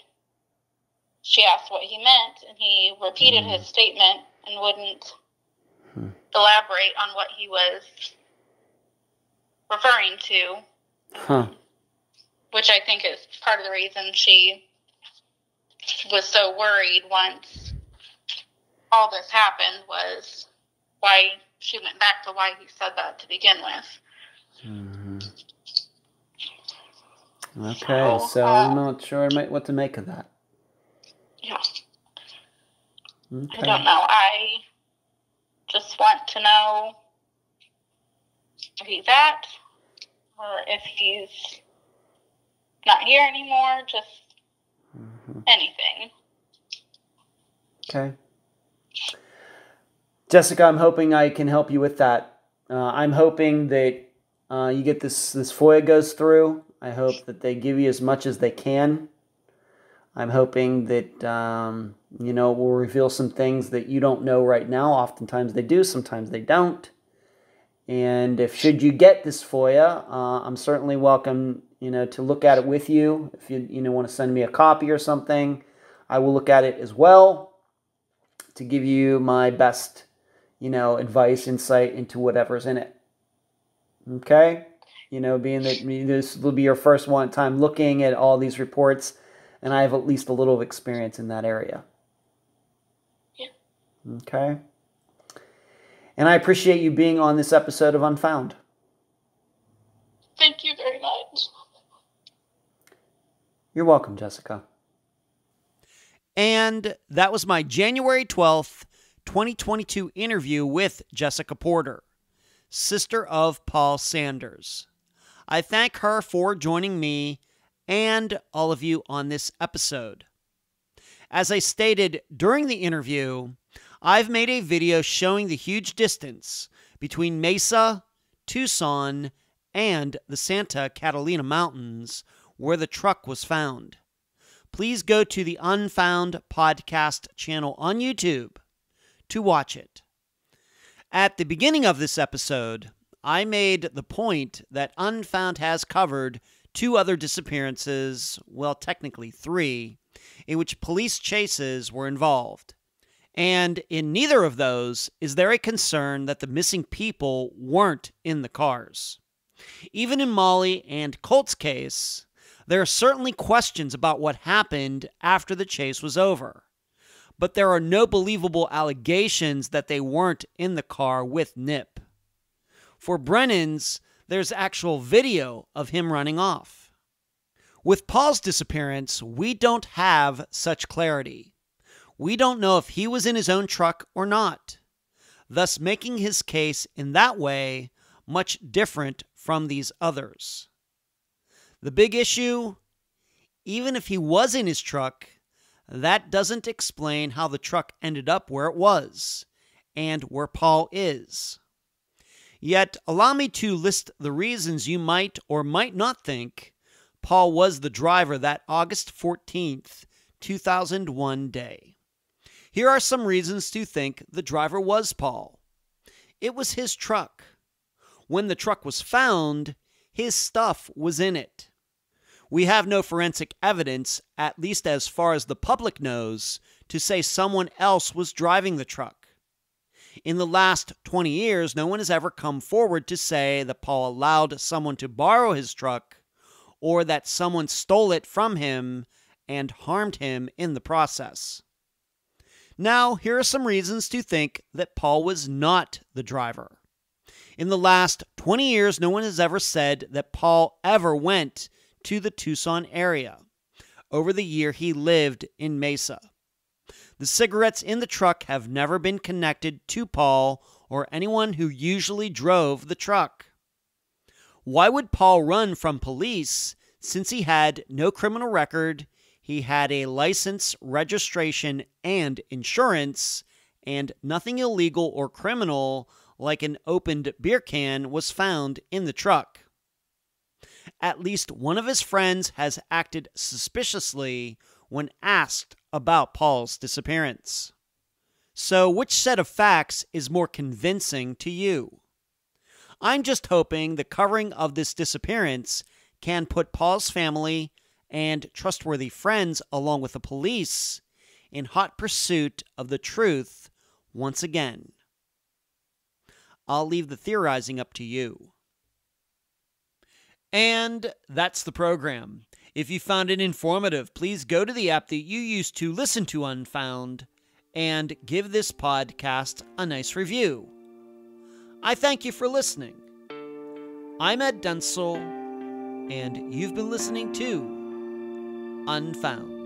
She asked what he meant, and he repeated his statement and wouldn't Hmm. elaborate on what he was referring to, Huh. which I think is part of the reason she was so worried once all this happened was why she went back to why he said that to begin with. Mhm. Okay, So, so uh, I'm not sure what to make of that. Yeah, I don't know. I just want to know if he's at or if he's not here anymore, just mm-hmm. anything. Okay. Jessica, I'm hoping I can help you with that. Uh, I'm hoping that uh, you get this this FOIA goes through. I hope that they give you as much as they can. I'm hoping that um, you know will reveal some things that you don't know right now. Oftentimes they do, sometimes they don't. And if should you get this FOIA, uh, I'm certainly welcome, you know, to look at it with you. If you you know want to send me a copy or something, I will look at it as well to give you my best, you know, advice, insight into whatever's in it. Okay, you know, being that this will be your first one time looking at all these reports, and I have at least a little experience in that area. Yeah. Okay. And I appreciate you being on this episode of Unfound. Thank you very much. You're welcome, Jessica. And that was my January 12th, 2022 interview with Jessica Porter, sister of Paul Sanders. I thank her for joining me and all of you on this episode. As I stated during the interview, I've made a video showing the huge distance between Mesa, Tucson, and the Santa Catalina Mountains where the truck was found. Please go to the Unfound Podcast channel on YouTube to watch it. At the beginning of this episode, I made the point that Unfound has covered two other disappearances, well, technically three, in which police chases were involved. And in neither of those is there a concern that the missing people weren't in the cars. Even in Molly and Colt's case, there are certainly questions about what happened after the chase was over. But there are no believable allegations that they weren't in the car with Nip. For Brennan's, there's actual video of him running off. With Paul's disappearance, we don't have such clarity we don't know if he was in his own truck or not, thus making his case in that way much different from these others. The big issue even if he was in his truck, that doesn't explain how the truck ended up where it was and where Paul is. Yet, allow me to list the reasons you might or might not think Paul was the driver that August 14th, 2001 day. Here are some reasons to think the driver was Paul. It was his truck. When the truck was found, his stuff was in it. We have no forensic evidence, at least as far as the public knows, to say someone else was driving the truck. In the last 20 years, no one has ever come forward to say that Paul allowed someone to borrow his truck or that someone stole it from him and harmed him in the process. Now, here are some reasons to think that Paul was not the driver. In the last 20 years, no one has ever said that Paul ever went to the Tucson area over the year he lived in Mesa. The cigarettes in the truck have never been connected to Paul or anyone who usually drove the truck. Why would Paul run from police since he had no criminal record he had a license, registration, and insurance, and nothing illegal or criminal like an opened beer can was found in the truck. At least one of his friends has acted suspiciously when asked about Paul's disappearance. So, which set of facts is more convincing to you? I'm just hoping the covering of this disappearance can put Paul's family and trustworthy friends, along with the police, in hot pursuit of the truth once again. I'll leave the theorizing up to you. And that's the program. If you found it informative, please go to the app that you use to listen to Unfound and give this podcast a nice review. I thank you for listening. I'm Ed Dentzel, and you've been listening to Unfound.